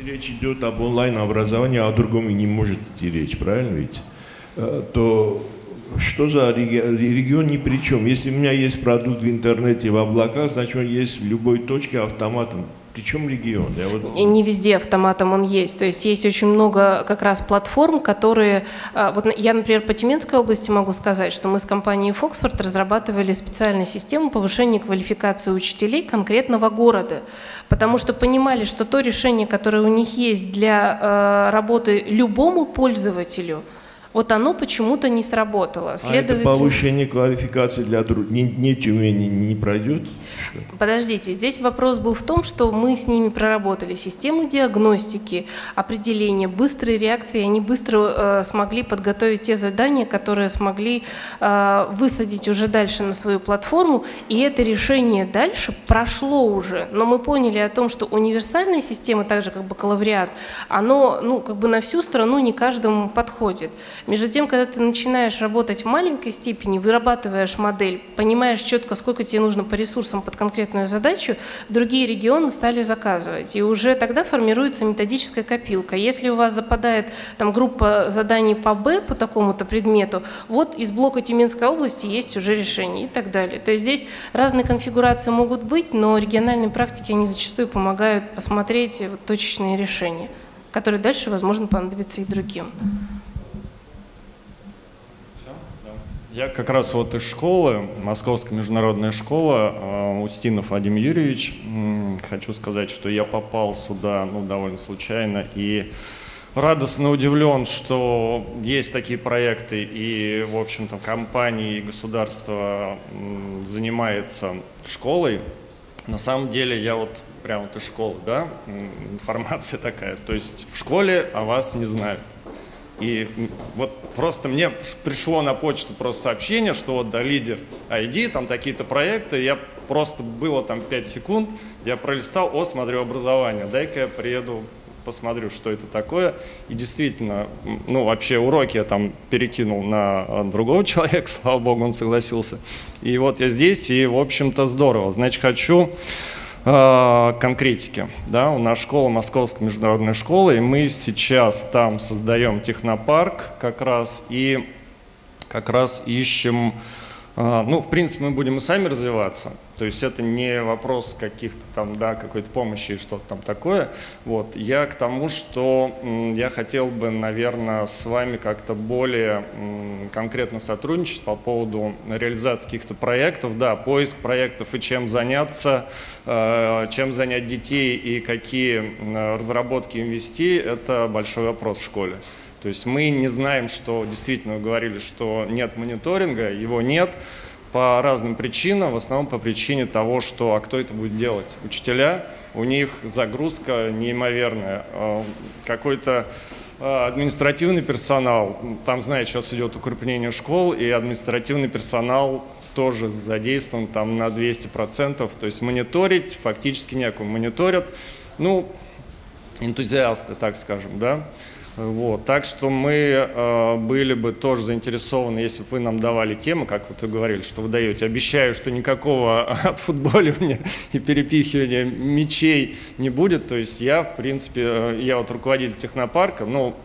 [SPEAKER 2] речь идет об онлайн-образовании, а о другом и не может идти речь, правильно ведь? Э, то что за регион ни при чем. Если у меня есть продукт в интернете в облаках, значит он есть в любой точке автоматом Причем регион?
[SPEAKER 1] Я вот... Не везде автоматом он есть. То есть есть очень много как раз платформ, которые... А, вот я, например, по Тюменской области могу сказать, что мы с компанией Фоксфорд разрабатывали специальную систему повышения квалификации учителей конкретного города. Потому что понимали, что то решение, которое у них есть для э, работы любому пользователю – вот оно почему-то не сработало.
[SPEAKER 2] Следовательно... А это повышение квалификации для друг... не, не Тюмени не пройдет?
[SPEAKER 1] Что? Подождите, здесь вопрос был в том, что мы с ними проработали систему диагностики, определения, быстрой реакции, они быстро э, смогли подготовить те задания, которые смогли э, высадить уже дальше на свою платформу, и это решение дальше прошло уже. Но мы поняли о том, что универсальная система, так же как бакалавриат, оно ну, как бы на всю страну не каждому подходит. Между тем, когда ты начинаешь работать в маленькой степени, вырабатываешь модель, понимаешь четко, сколько тебе нужно по ресурсам под конкретную задачу, другие регионы стали заказывать. И уже тогда формируется методическая копилка. Если у вас западает там, группа заданий по Б по такому-то предмету, вот из блока Тюменской области есть уже решение и так далее. То есть здесь разные конфигурации могут быть, но региональные практики, они зачастую помогают посмотреть вот, точечные решения, которые дальше, возможно, понадобятся и другим.
[SPEAKER 4] Я как раз вот из школы, Московская международная школа, э, Устинов Вадим Юрьевич. Хочу сказать, что я попал сюда ну, довольно случайно и радостно удивлен, что есть такие проекты и, в общем-то, компании и государство занимается школой. На самом деле я вот прямо вот из школы, да, информация такая. То есть в школе о вас не знают. И вот просто мне пришло на почту просто сообщение, что вот да, лидер ID, там такие-то проекты, я просто было там 5 секунд, я пролистал, о, смотрю образование, дай-ка я приеду, посмотрю, что это такое. И действительно, ну вообще уроки я там перекинул на а, другого человека, слава богу, он согласился. И вот я здесь, и в общем-то здорово. Значит, хочу конкретики. Да, у нас школа, Московская международная школа, и мы сейчас там создаем технопарк как раз, и как раз ищем ну, в принципе, мы будем и сами развиваться. То есть это не вопрос каких-то там, да, какой-то помощи и что-то там такое. Вот. Я к тому, что я хотел бы, наверное, с вами как-то более конкретно сотрудничать по поводу реализации каких-то проектов. Да, поиск проектов и чем заняться, а, чем занять детей и какие разработки инвести, это большой вопрос в школе. То есть мы не знаем, что действительно говорили, что нет мониторинга, его нет по разным причинам, в основном по причине того, что а кто это будет делать? Учителя, у них загрузка неимоверная. А, какой-то а, административный персонал, там, знаете, сейчас идет укрепление школ, и административный персонал тоже задействован там на 200%, то есть мониторить фактически некому. Мониторят, ну, энтузиасты, так скажем, да, вот, так что мы э, были бы тоже заинтересованы, если бы вы нам давали темы, как вот вы говорили, что вы даете. Обещаю, что никакого отфутболивания и перепихивания мечей не будет. То есть я, в принципе, э, я вот руководитель технопарка, но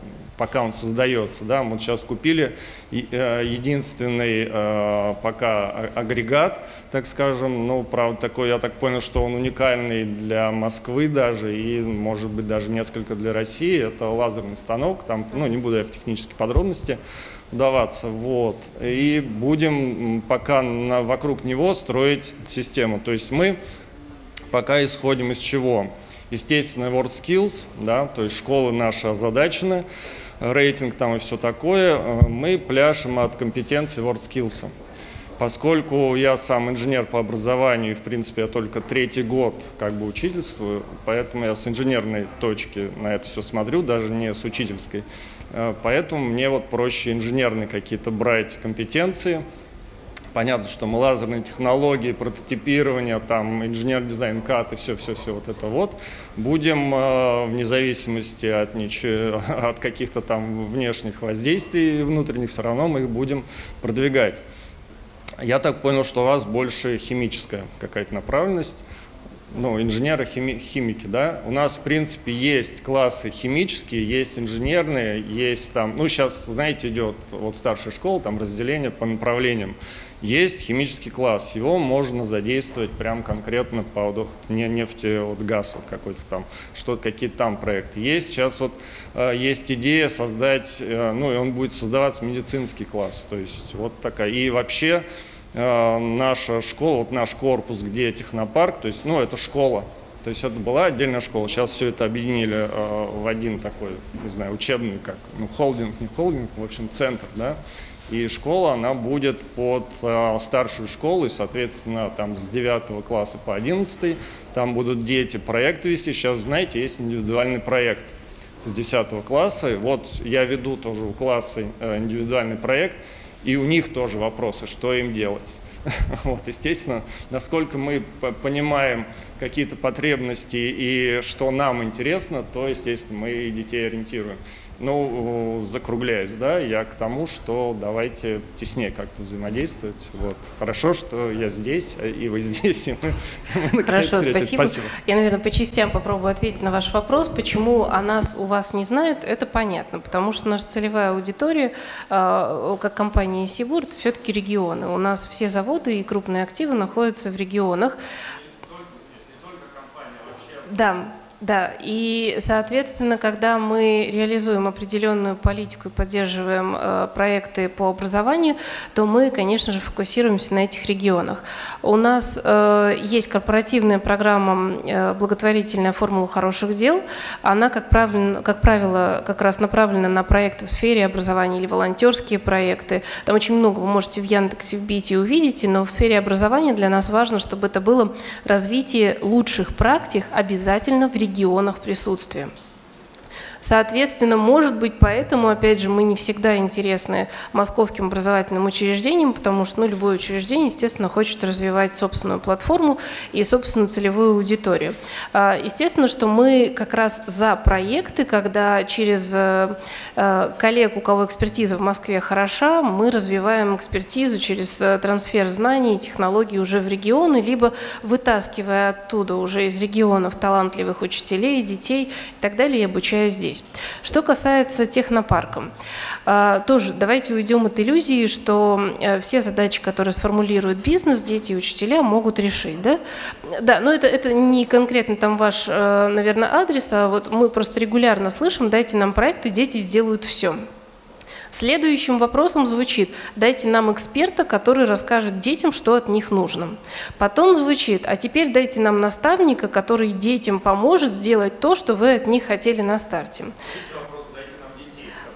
[SPEAKER 4] пока он создается. Да? Мы сейчас купили э, единственный э, пока агрегат, так скажем, ну, правда, такой, я так понял, что он уникальный для Москвы даже и, может быть, даже несколько для России. Это лазерный станок, там, ну, не буду я в технические подробности вдаваться, вот, и будем пока на, вокруг него строить систему. То есть мы пока исходим из чего? Естественно, WorldSkills, да, то есть школы наши озадачены, рейтинг там и все такое, э, мы пляшем от компетенции WorldSkills. Поскольку я сам инженер по образованию, и в принципе я только третий год как бы учительствую, поэтому я с инженерной точки на это все смотрю, даже не с учительской. Э, поэтому мне вот проще инженерные какие-то брать компетенции – Понятно, что мы лазерные технологии, прототипирование, там, инженер-дизайн, кат и все-все-все вот это вот будем э, вне зависимости от, ничего, от каких-то там внешних воздействий внутренних, все равно мы их будем продвигать. Я так понял, что у вас больше химическая какая-то направленность. ну, инженеры, хими, химики, да, у нас, в принципе, есть классы химические, есть инженерные, есть там, ну, сейчас, знаете, идет вот старшая школа, там разделение по направлениям. Есть химический класс, его можно задействовать прям конкретно по не нефти, вот газ вот какой-то там, что какие-то там проекты. Есть сейчас вот э, есть идея создать, э, ну и он будет создаваться медицинский класс, то есть вот такая. И вообще э, наша школа, вот наш корпус, где технопарк, то есть, ну это школа, то есть это была отдельная школа, сейчас все это объединили э, в один такой, не знаю, учебный, как, ну холдинг, не холдинг, в общем центр, да. И школа, она будет под э, старшую школу, и, соответственно, там с 9 класса по 11, там будут дети проект вести. Сейчас, знаете, есть индивидуальный проект с 10 класса. Вот я веду тоже у класса э, индивидуальный проект, и у них тоже вопросы, что им делать. Вот, естественно, насколько мы понимаем какие-то потребности и что нам интересно, то, естественно, мы детей ориентируем. Ну, закругляясь, да, я к тому, что давайте теснее как-то взаимодействовать. Вот. Хорошо, что я здесь, и вы здесь, и мы,
[SPEAKER 1] Хорошо, спасибо. спасибо. Я, наверное, по частям попробую ответить на ваш вопрос. Почему о нас у вас не знают, это понятно. Потому что наша целевая аудитория, а, как компания Сибур, это все-таки регионы. У нас все заводы и крупные активы находятся в регионах. Да, да, и, соответственно, когда мы реализуем определенную политику и поддерживаем э, проекты по образованию, то мы, конечно же, фокусируемся на этих регионах. У нас э, есть корпоративная программа э, «Благотворительная формула хороших дел». Она, как правило, как правило, как раз направлена на проекты в сфере образования или волонтерские проекты. Там очень много вы можете в Яндексе вбить и увидите, но в сфере образования для нас важно, чтобы это было развитие лучших практик обязательно в регионах регионах присутствия. Соответственно, может быть, поэтому, опять же, мы не всегда интересны московским образовательным учреждениям, потому что ну, любое учреждение, естественно, хочет развивать собственную платформу и собственную целевую аудиторию. А, естественно, что мы как раз за проекты, когда через э, э, коллег, у кого экспертиза в Москве хороша, мы развиваем экспертизу через э, трансфер знаний и технологий уже в регионы, либо вытаскивая оттуда уже из регионов талантливых учителей, детей и так далее, и обучая здесь здесь. Что касается технопарка, тоже давайте уйдем от иллюзии, что э, все задачи, которые сформулирует бизнес, дети и учителя могут решить. Да, да но это, это не конкретно там ваш, э, наверное, адрес, а вот мы просто регулярно слышим, дайте нам проекты, дети сделают все. Следующим вопросом звучит, дайте нам эксперта, который расскажет детям, что от них нужно. Потом звучит, а теперь дайте нам наставника, который детям поможет сделать то, что вы от них хотели на старте.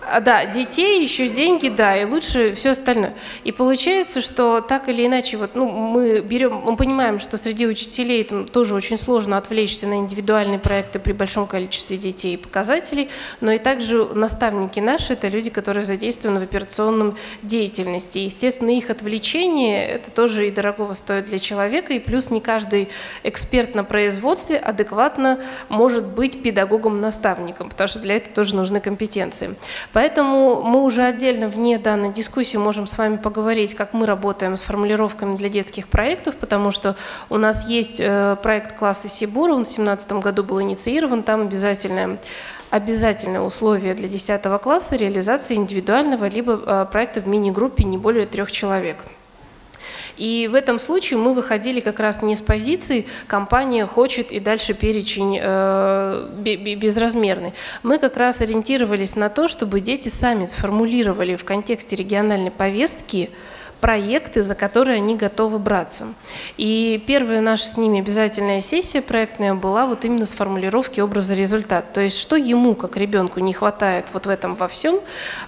[SPEAKER 1] А, да, детей, еще деньги, да, и лучше все остальное. И получается, что так или иначе, вот, ну, мы берем, мы понимаем, что среди учителей там тоже очень сложно отвлечься на индивидуальные проекты при большом количестве детей и показателей, но и также наставники наши – это люди, которые задействованы в операционном деятельности. естественно, их отвлечение – это тоже и дорогого стоит для человека, и плюс не каждый эксперт на производстве адекватно может быть педагогом-наставником, потому что для этого тоже нужны компетенции. Поэтому мы уже отдельно вне данной дискуссии можем с вами поговорить, как мы работаем с формулировками для детских проектов, потому что у нас есть э, проект класса Сибура, он в 2017 году был инициирован, там обязательное обязательное условие для 10 класса реализация индивидуального либо э, проекта в мини-группе не более трех человек. И в этом случае мы выходили как раз не с позиции «компания хочет» и дальше перечень э, безразмерный. Мы как раз ориентировались на то, чтобы дети сами сформулировали в контексте региональной повестки проекты, за которые они готовы браться. И первая наша с ними обязательная сессия проектная была вот именно с формулировки образа результат. То есть что ему, как ребенку, не хватает вот в этом во всем,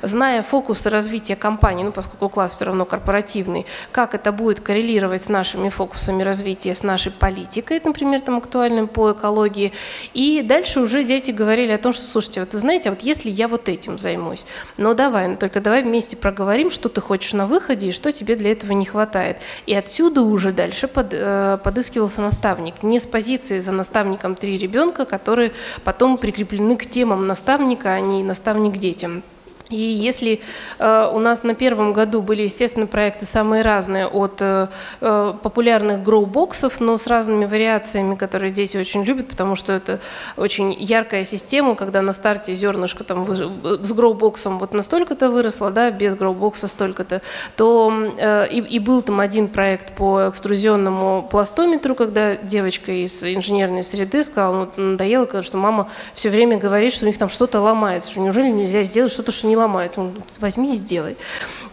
[SPEAKER 1] зная фокусы развития компании, ну поскольку класс все равно корпоративный, как это будет коррелировать с нашими фокусами развития, с нашей политикой, например, там актуальным по экологии. И дальше уже дети говорили о том, что, слушайте, вот вы знаете, а вот если я вот этим займусь, ну давай, ну только давай вместе проговорим, что ты хочешь на выходе и что тебе для этого не хватает. И отсюда уже дальше под, э, подыскивался наставник. Не с позиции за наставником три ребенка, которые потом прикреплены к темам наставника, а не наставник детям. И если э, у нас на первом году были, естественно, проекты самые разные, от э, э, популярных гроу-боксов, но с разными вариациями, которые дети очень любят, потому что это очень яркая система, когда на старте зернышко там с гроу-боксом вот настолько-то выросло, да, без гроу-бокса столько-то, то э, и, и был там один проект по экструзионному пластометру, когда девочка из инженерной среды сказала, ну, надоело, что мама все время говорит, что у них там что-то ломается, что неужели нельзя сделать что-то, что не ломается. Он, возьми и сделай.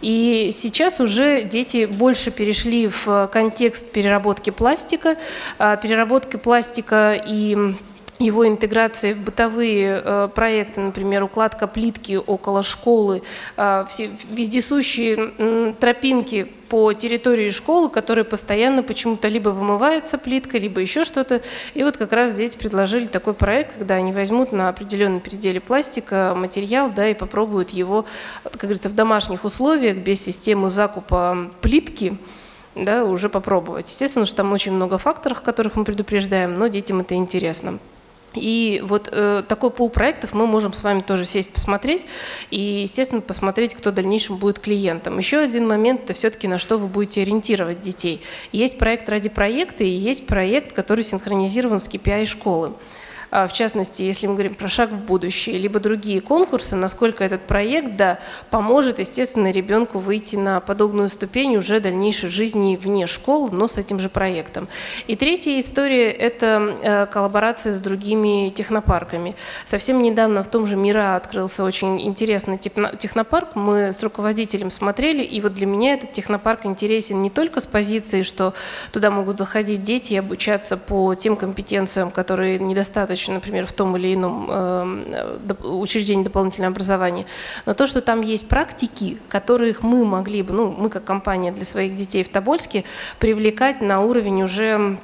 [SPEAKER 1] И сейчас уже дети больше перешли в контекст переработки пластика. А, переработки пластика и его интеграции в бытовые э, проекты, например, укладка плитки около школы, э, все вездесущие э, тропинки по территории школы, которые постоянно почему-то либо вымывается плитка, либо еще что-то. И вот как раз дети предложили такой проект, когда они возьмут на определенном пределе пластика материал, да, и попробуют его, как говорится, в домашних условиях, без системы закупа плитки, да, уже попробовать. Естественно, что там очень много факторов, которых мы предупреждаем, но детям это интересно. И вот э, такой пул проектов мы можем с вами тоже сесть посмотреть и, естественно, посмотреть, кто в дальнейшем будет клиентом. Еще один момент – это все-таки на что вы будете ориентировать детей. Есть проект ради проекта и есть проект, который синхронизирован с KPI школы. А, в частности, если мы говорим про шаг в будущее, либо другие конкурсы, насколько этот проект да, поможет, естественно, ребенку выйти на подобную ступень уже дальнейшей жизни вне школы, но с этим же проектом. И третья история – это э, коллаборация с другими технопарками. Совсем недавно в том же МИРА открылся очень интересный технопарк. Мы с руководителем смотрели, и вот для меня этот технопарк интересен не только с позиции, что туда могут заходить дети и обучаться по тем компетенциям, которые недостаточно достаточно, например, в том или ином э, учреждении дополнительного образования, но то, что там есть практики, которых мы могли бы, ну, мы как компания для своих детей в Тобольске, привлекать на уровень уже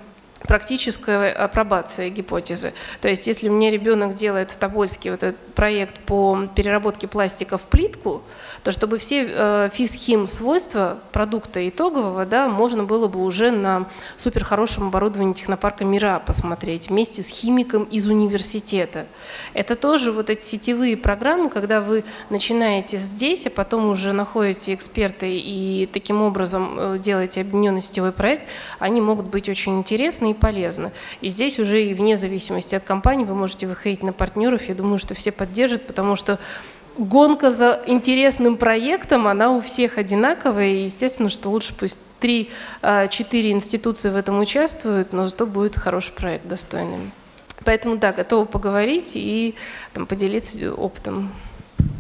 [SPEAKER 1] практическая апробация гипотезы. То есть если мне ребенок делает в Тобольске вот этот проект по переработке пластика в плитку, то чтобы все э, физхим свойства продукта итогового да, можно было бы уже на супер хорошем оборудовании технопарка Мира посмотреть вместе с химиком из университета. Это тоже вот эти сетевые программы, когда вы начинаете здесь, а потом уже находите эксперты и таким образом э, делаете объединенный сетевой проект, они могут быть очень интересны и полезны. И здесь уже и вне зависимости от компании вы можете выходить на партнеров. Я думаю, что все поддержат, потому что гонка за интересным проектом, она у всех одинаковая, и естественно, что лучше пусть три-четыре институции в этом участвуют, но зато будет хороший проект достойным. Поэтому да, готова поговорить и там, поделиться опытом.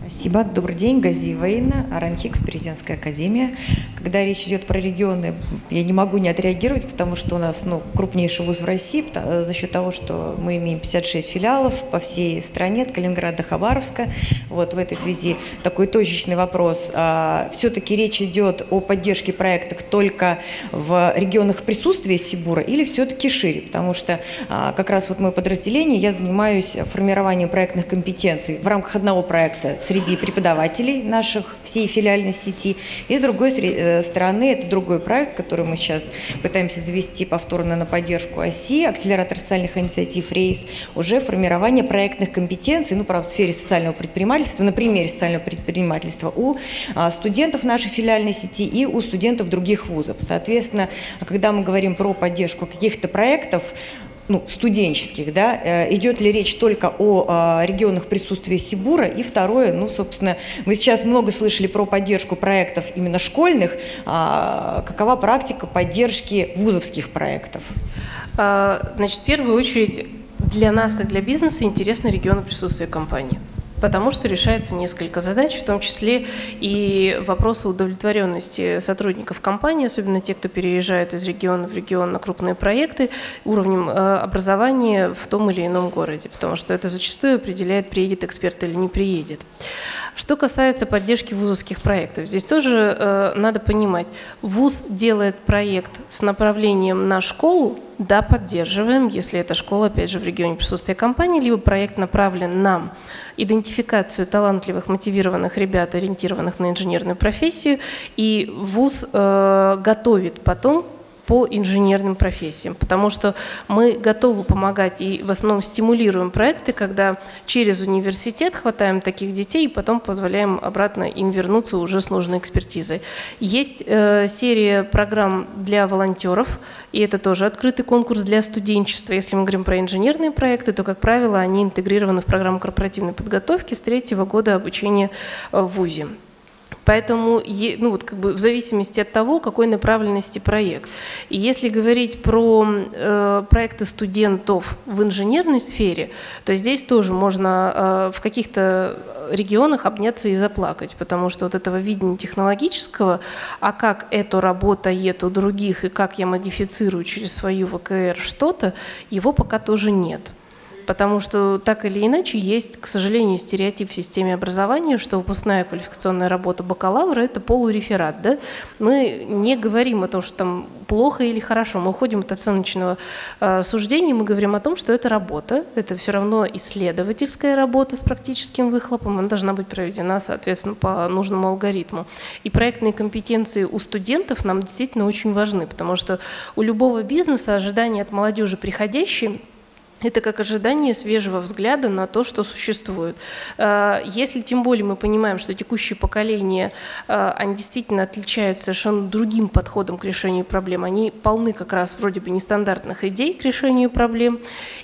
[SPEAKER 5] Спасибо. Добрый день. Газиева Инна, Аранхикс, Президентская академия. Когда речь идет про регионы, я не могу не отреагировать, потому что у нас ну, крупнейший вуз в России э, за счет того, что мы имеем 56 филиалов по всей стране, от Калининграда до Хабаровска. Вот в этой связи такой точечный вопрос. А, все-таки речь идет о поддержке проектов только в регионах присутствия Сибура или все-таки шире? Потому что а, как раз вот мое подразделение, я занимаюсь формированием проектных компетенций в рамках одного проекта с среди преподавателей наших всей филиальной сети. И с другой э, стороны, это другой проект, который мы сейчас пытаемся завести повторно на поддержку оси, акселератор социальных инициатив «Рейс», уже формирование проектных компетенций, ну, правда, в сфере социального предпринимательства, на примере социального предпринимательства у а, студентов нашей филиальной сети и у студентов других вузов. Соответственно, когда мы говорим про поддержку каких-то проектов, ну, студенческих, да, э, идет ли речь только о а, регионах присутствия Сибура, и второе, ну, собственно, мы сейчас много слышали про поддержку проектов именно школьных, а, какова практика поддержки вузовских проектов?
[SPEAKER 1] А, значит, в первую очередь для нас, как для бизнеса, интересны регионы присутствия компании потому что решается несколько задач, в том числе и вопросы удовлетворенности сотрудников компании, особенно те, кто переезжает из региона в регион на крупные проекты, уровнем э, образования в том или ином городе, потому что это зачастую определяет, приедет эксперт или не приедет. Что касается поддержки вузовских проектов, здесь тоже э, надо понимать, вуз делает проект с направлением на школу, да, поддерживаем, если эта школа, опять же, в регионе присутствия компании, либо проект направлен на идентификацию талантливых, мотивированных ребят, ориентированных на инженерную профессию, и ВУЗ э, готовит потом по инженерным профессиям, потому что мы готовы помогать и в основном стимулируем проекты, когда через университет хватаем таких детей и потом позволяем обратно им вернуться уже с нужной экспертизой. Есть э, серия программ для волонтеров, и это тоже открытый конкурс для студенчества. Если мы говорим про инженерные проекты, то, как правило, они интегрированы в программу корпоративной подготовки с третьего года обучения в ВУЗе. Поэтому, ну вот как бы в зависимости от того, какой направленности проект. И если говорить про э, проекты студентов в инженерной сфере, то здесь тоже можно э, в каких-то регионах обняться и заплакать, потому что вот этого видения технологического, а как это работает у других и как я модифицирую через свою ВКР что-то, его пока тоже нет. Потому что так или иначе есть, к сожалению, стереотип в системе образования, что выпускная квалификационная работа бакалавра – это полуреферат. Да? Мы не говорим о том, что там плохо или хорошо. Мы уходим от оценочного э, суждения, мы говорим о том, что это работа, это все равно исследовательская работа с практическим выхлопом, она должна быть проведена, соответственно, по нужному алгоритму. И проектные компетенции у студентов нам действительно очень важны, потому что у любого бизнеса ожидания от молодежи приходящей – это как ожидание свежего взгляда на то, что существует. А, если тем более мы понимаем, что текущее поколение, а, они действительно отличаются совершенно другим подходом к решению проблем, они полны как раз вроде бы нестандартных идей к решению проблем,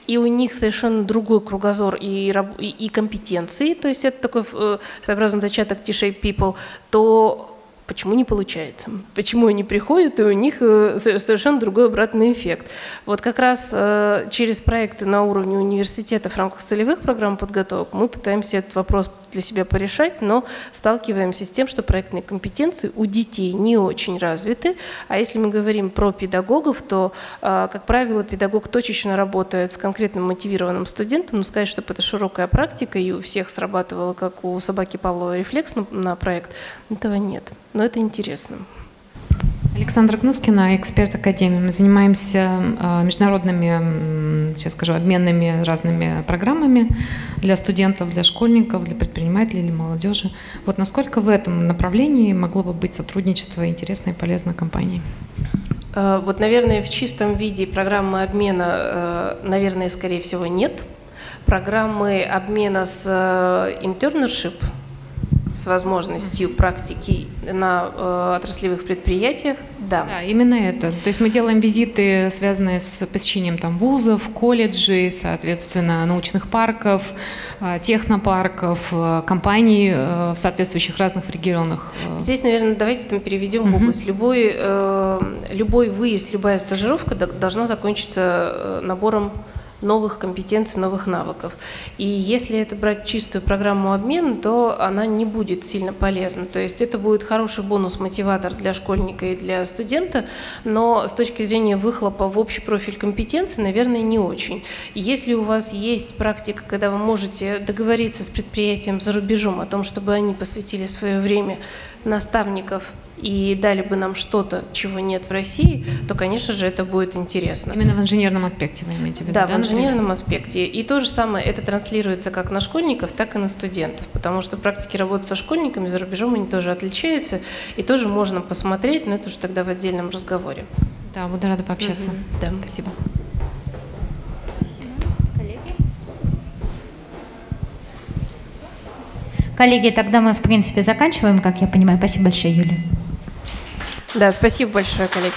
[SPEAKER 1] и у них совершенно другой кругозор и, и компетенции, то есть это такой э, своеобразный зачаток T-shape people, то почему не получается, почему они приходят, и у них э, совершенно другой обратный эффект. Вот как раз э, через проекты на уровне университета в рамках целевых программ подготовок мы пытаемся этот вопрос для себя порешать, но сталкиваемся с тем, что проектные компетенции у детей не очень развиты. А если мы говорим про педагогов, то, а, как правило, педагог точечно работает с конкретным мотивированным студентом, но сказать, что это широкая практика, и у всех срабатывало, как у собаки Павлова, рефлекс на, на проект, этого нет. Но это интересно.
[SPEAKER 6] Александра Гнускина, эксперт Академии. Мы занимаемся а, международными, сейчас скажу, обменными разными программами для студентов, для школьников, для предпринимателей, для молодежи. Вот насколько в этом направлении могло бы быть сотрудничество интересно и полезно компании?
[SPEAKER 1] А, вот, наверное, в чистом виде программы обмена, а, наверное, скорее всего, нет. Программы обмена с internship – с возможностью практики на э, отраслевых предприятиях, да.
[SPEAKER 6] Да, именно это. То есть мы делаем визиты, связанные с посещением там вузов, колледжей, соответственно, научных парков, э, технопарков, э, компаний э, в соответствующих разных регионах.
[SPEAKER 1] Здесь, наверное, давайте там переведем угу. в область. Любой, э, любой выезд, любая стажировка должна закончиться э, набором новых компетенций, новых навыков. И если это брать чистую программу обмена, то она не будет сильно полезна. То есть это будет хороший бонус-мотиватор для школьника и для студента, но с точки зрения выхлопа в общий профиль компетенций, наверное, не очень. Если у вас есть практика, когда вы можете договориться с предприятием за рубежом о том, чтобы они посвятили свое время наставников и дали бы нам что-то, чего нет в России, то, конечно же, это будет интересно.
[SPEAKER 6] Именно в инженерном аспекте вы имеете в виду?
[SPEAKER 1] Да, да в инженерном например? аспекте. И то же самое, это транслируется как на школьников, так и на студентов, потому что практики работы со школьниками за рубежом, они тоже отличаются, и тоже можно посмотреть, но это уже тогда в отдельном разговоре.
[SPEAKER 6] Да, буду рада пообщаться. Угу.
[SPEAKER 1] Да. Спасибо.
[SPEAKER 3] Коллеги, тогда мы, в принципе, заканчиваем, как я понимаю. Спасибо большое, Юля.
[SPEAKER 1] Да, спасибо большое, коллеги.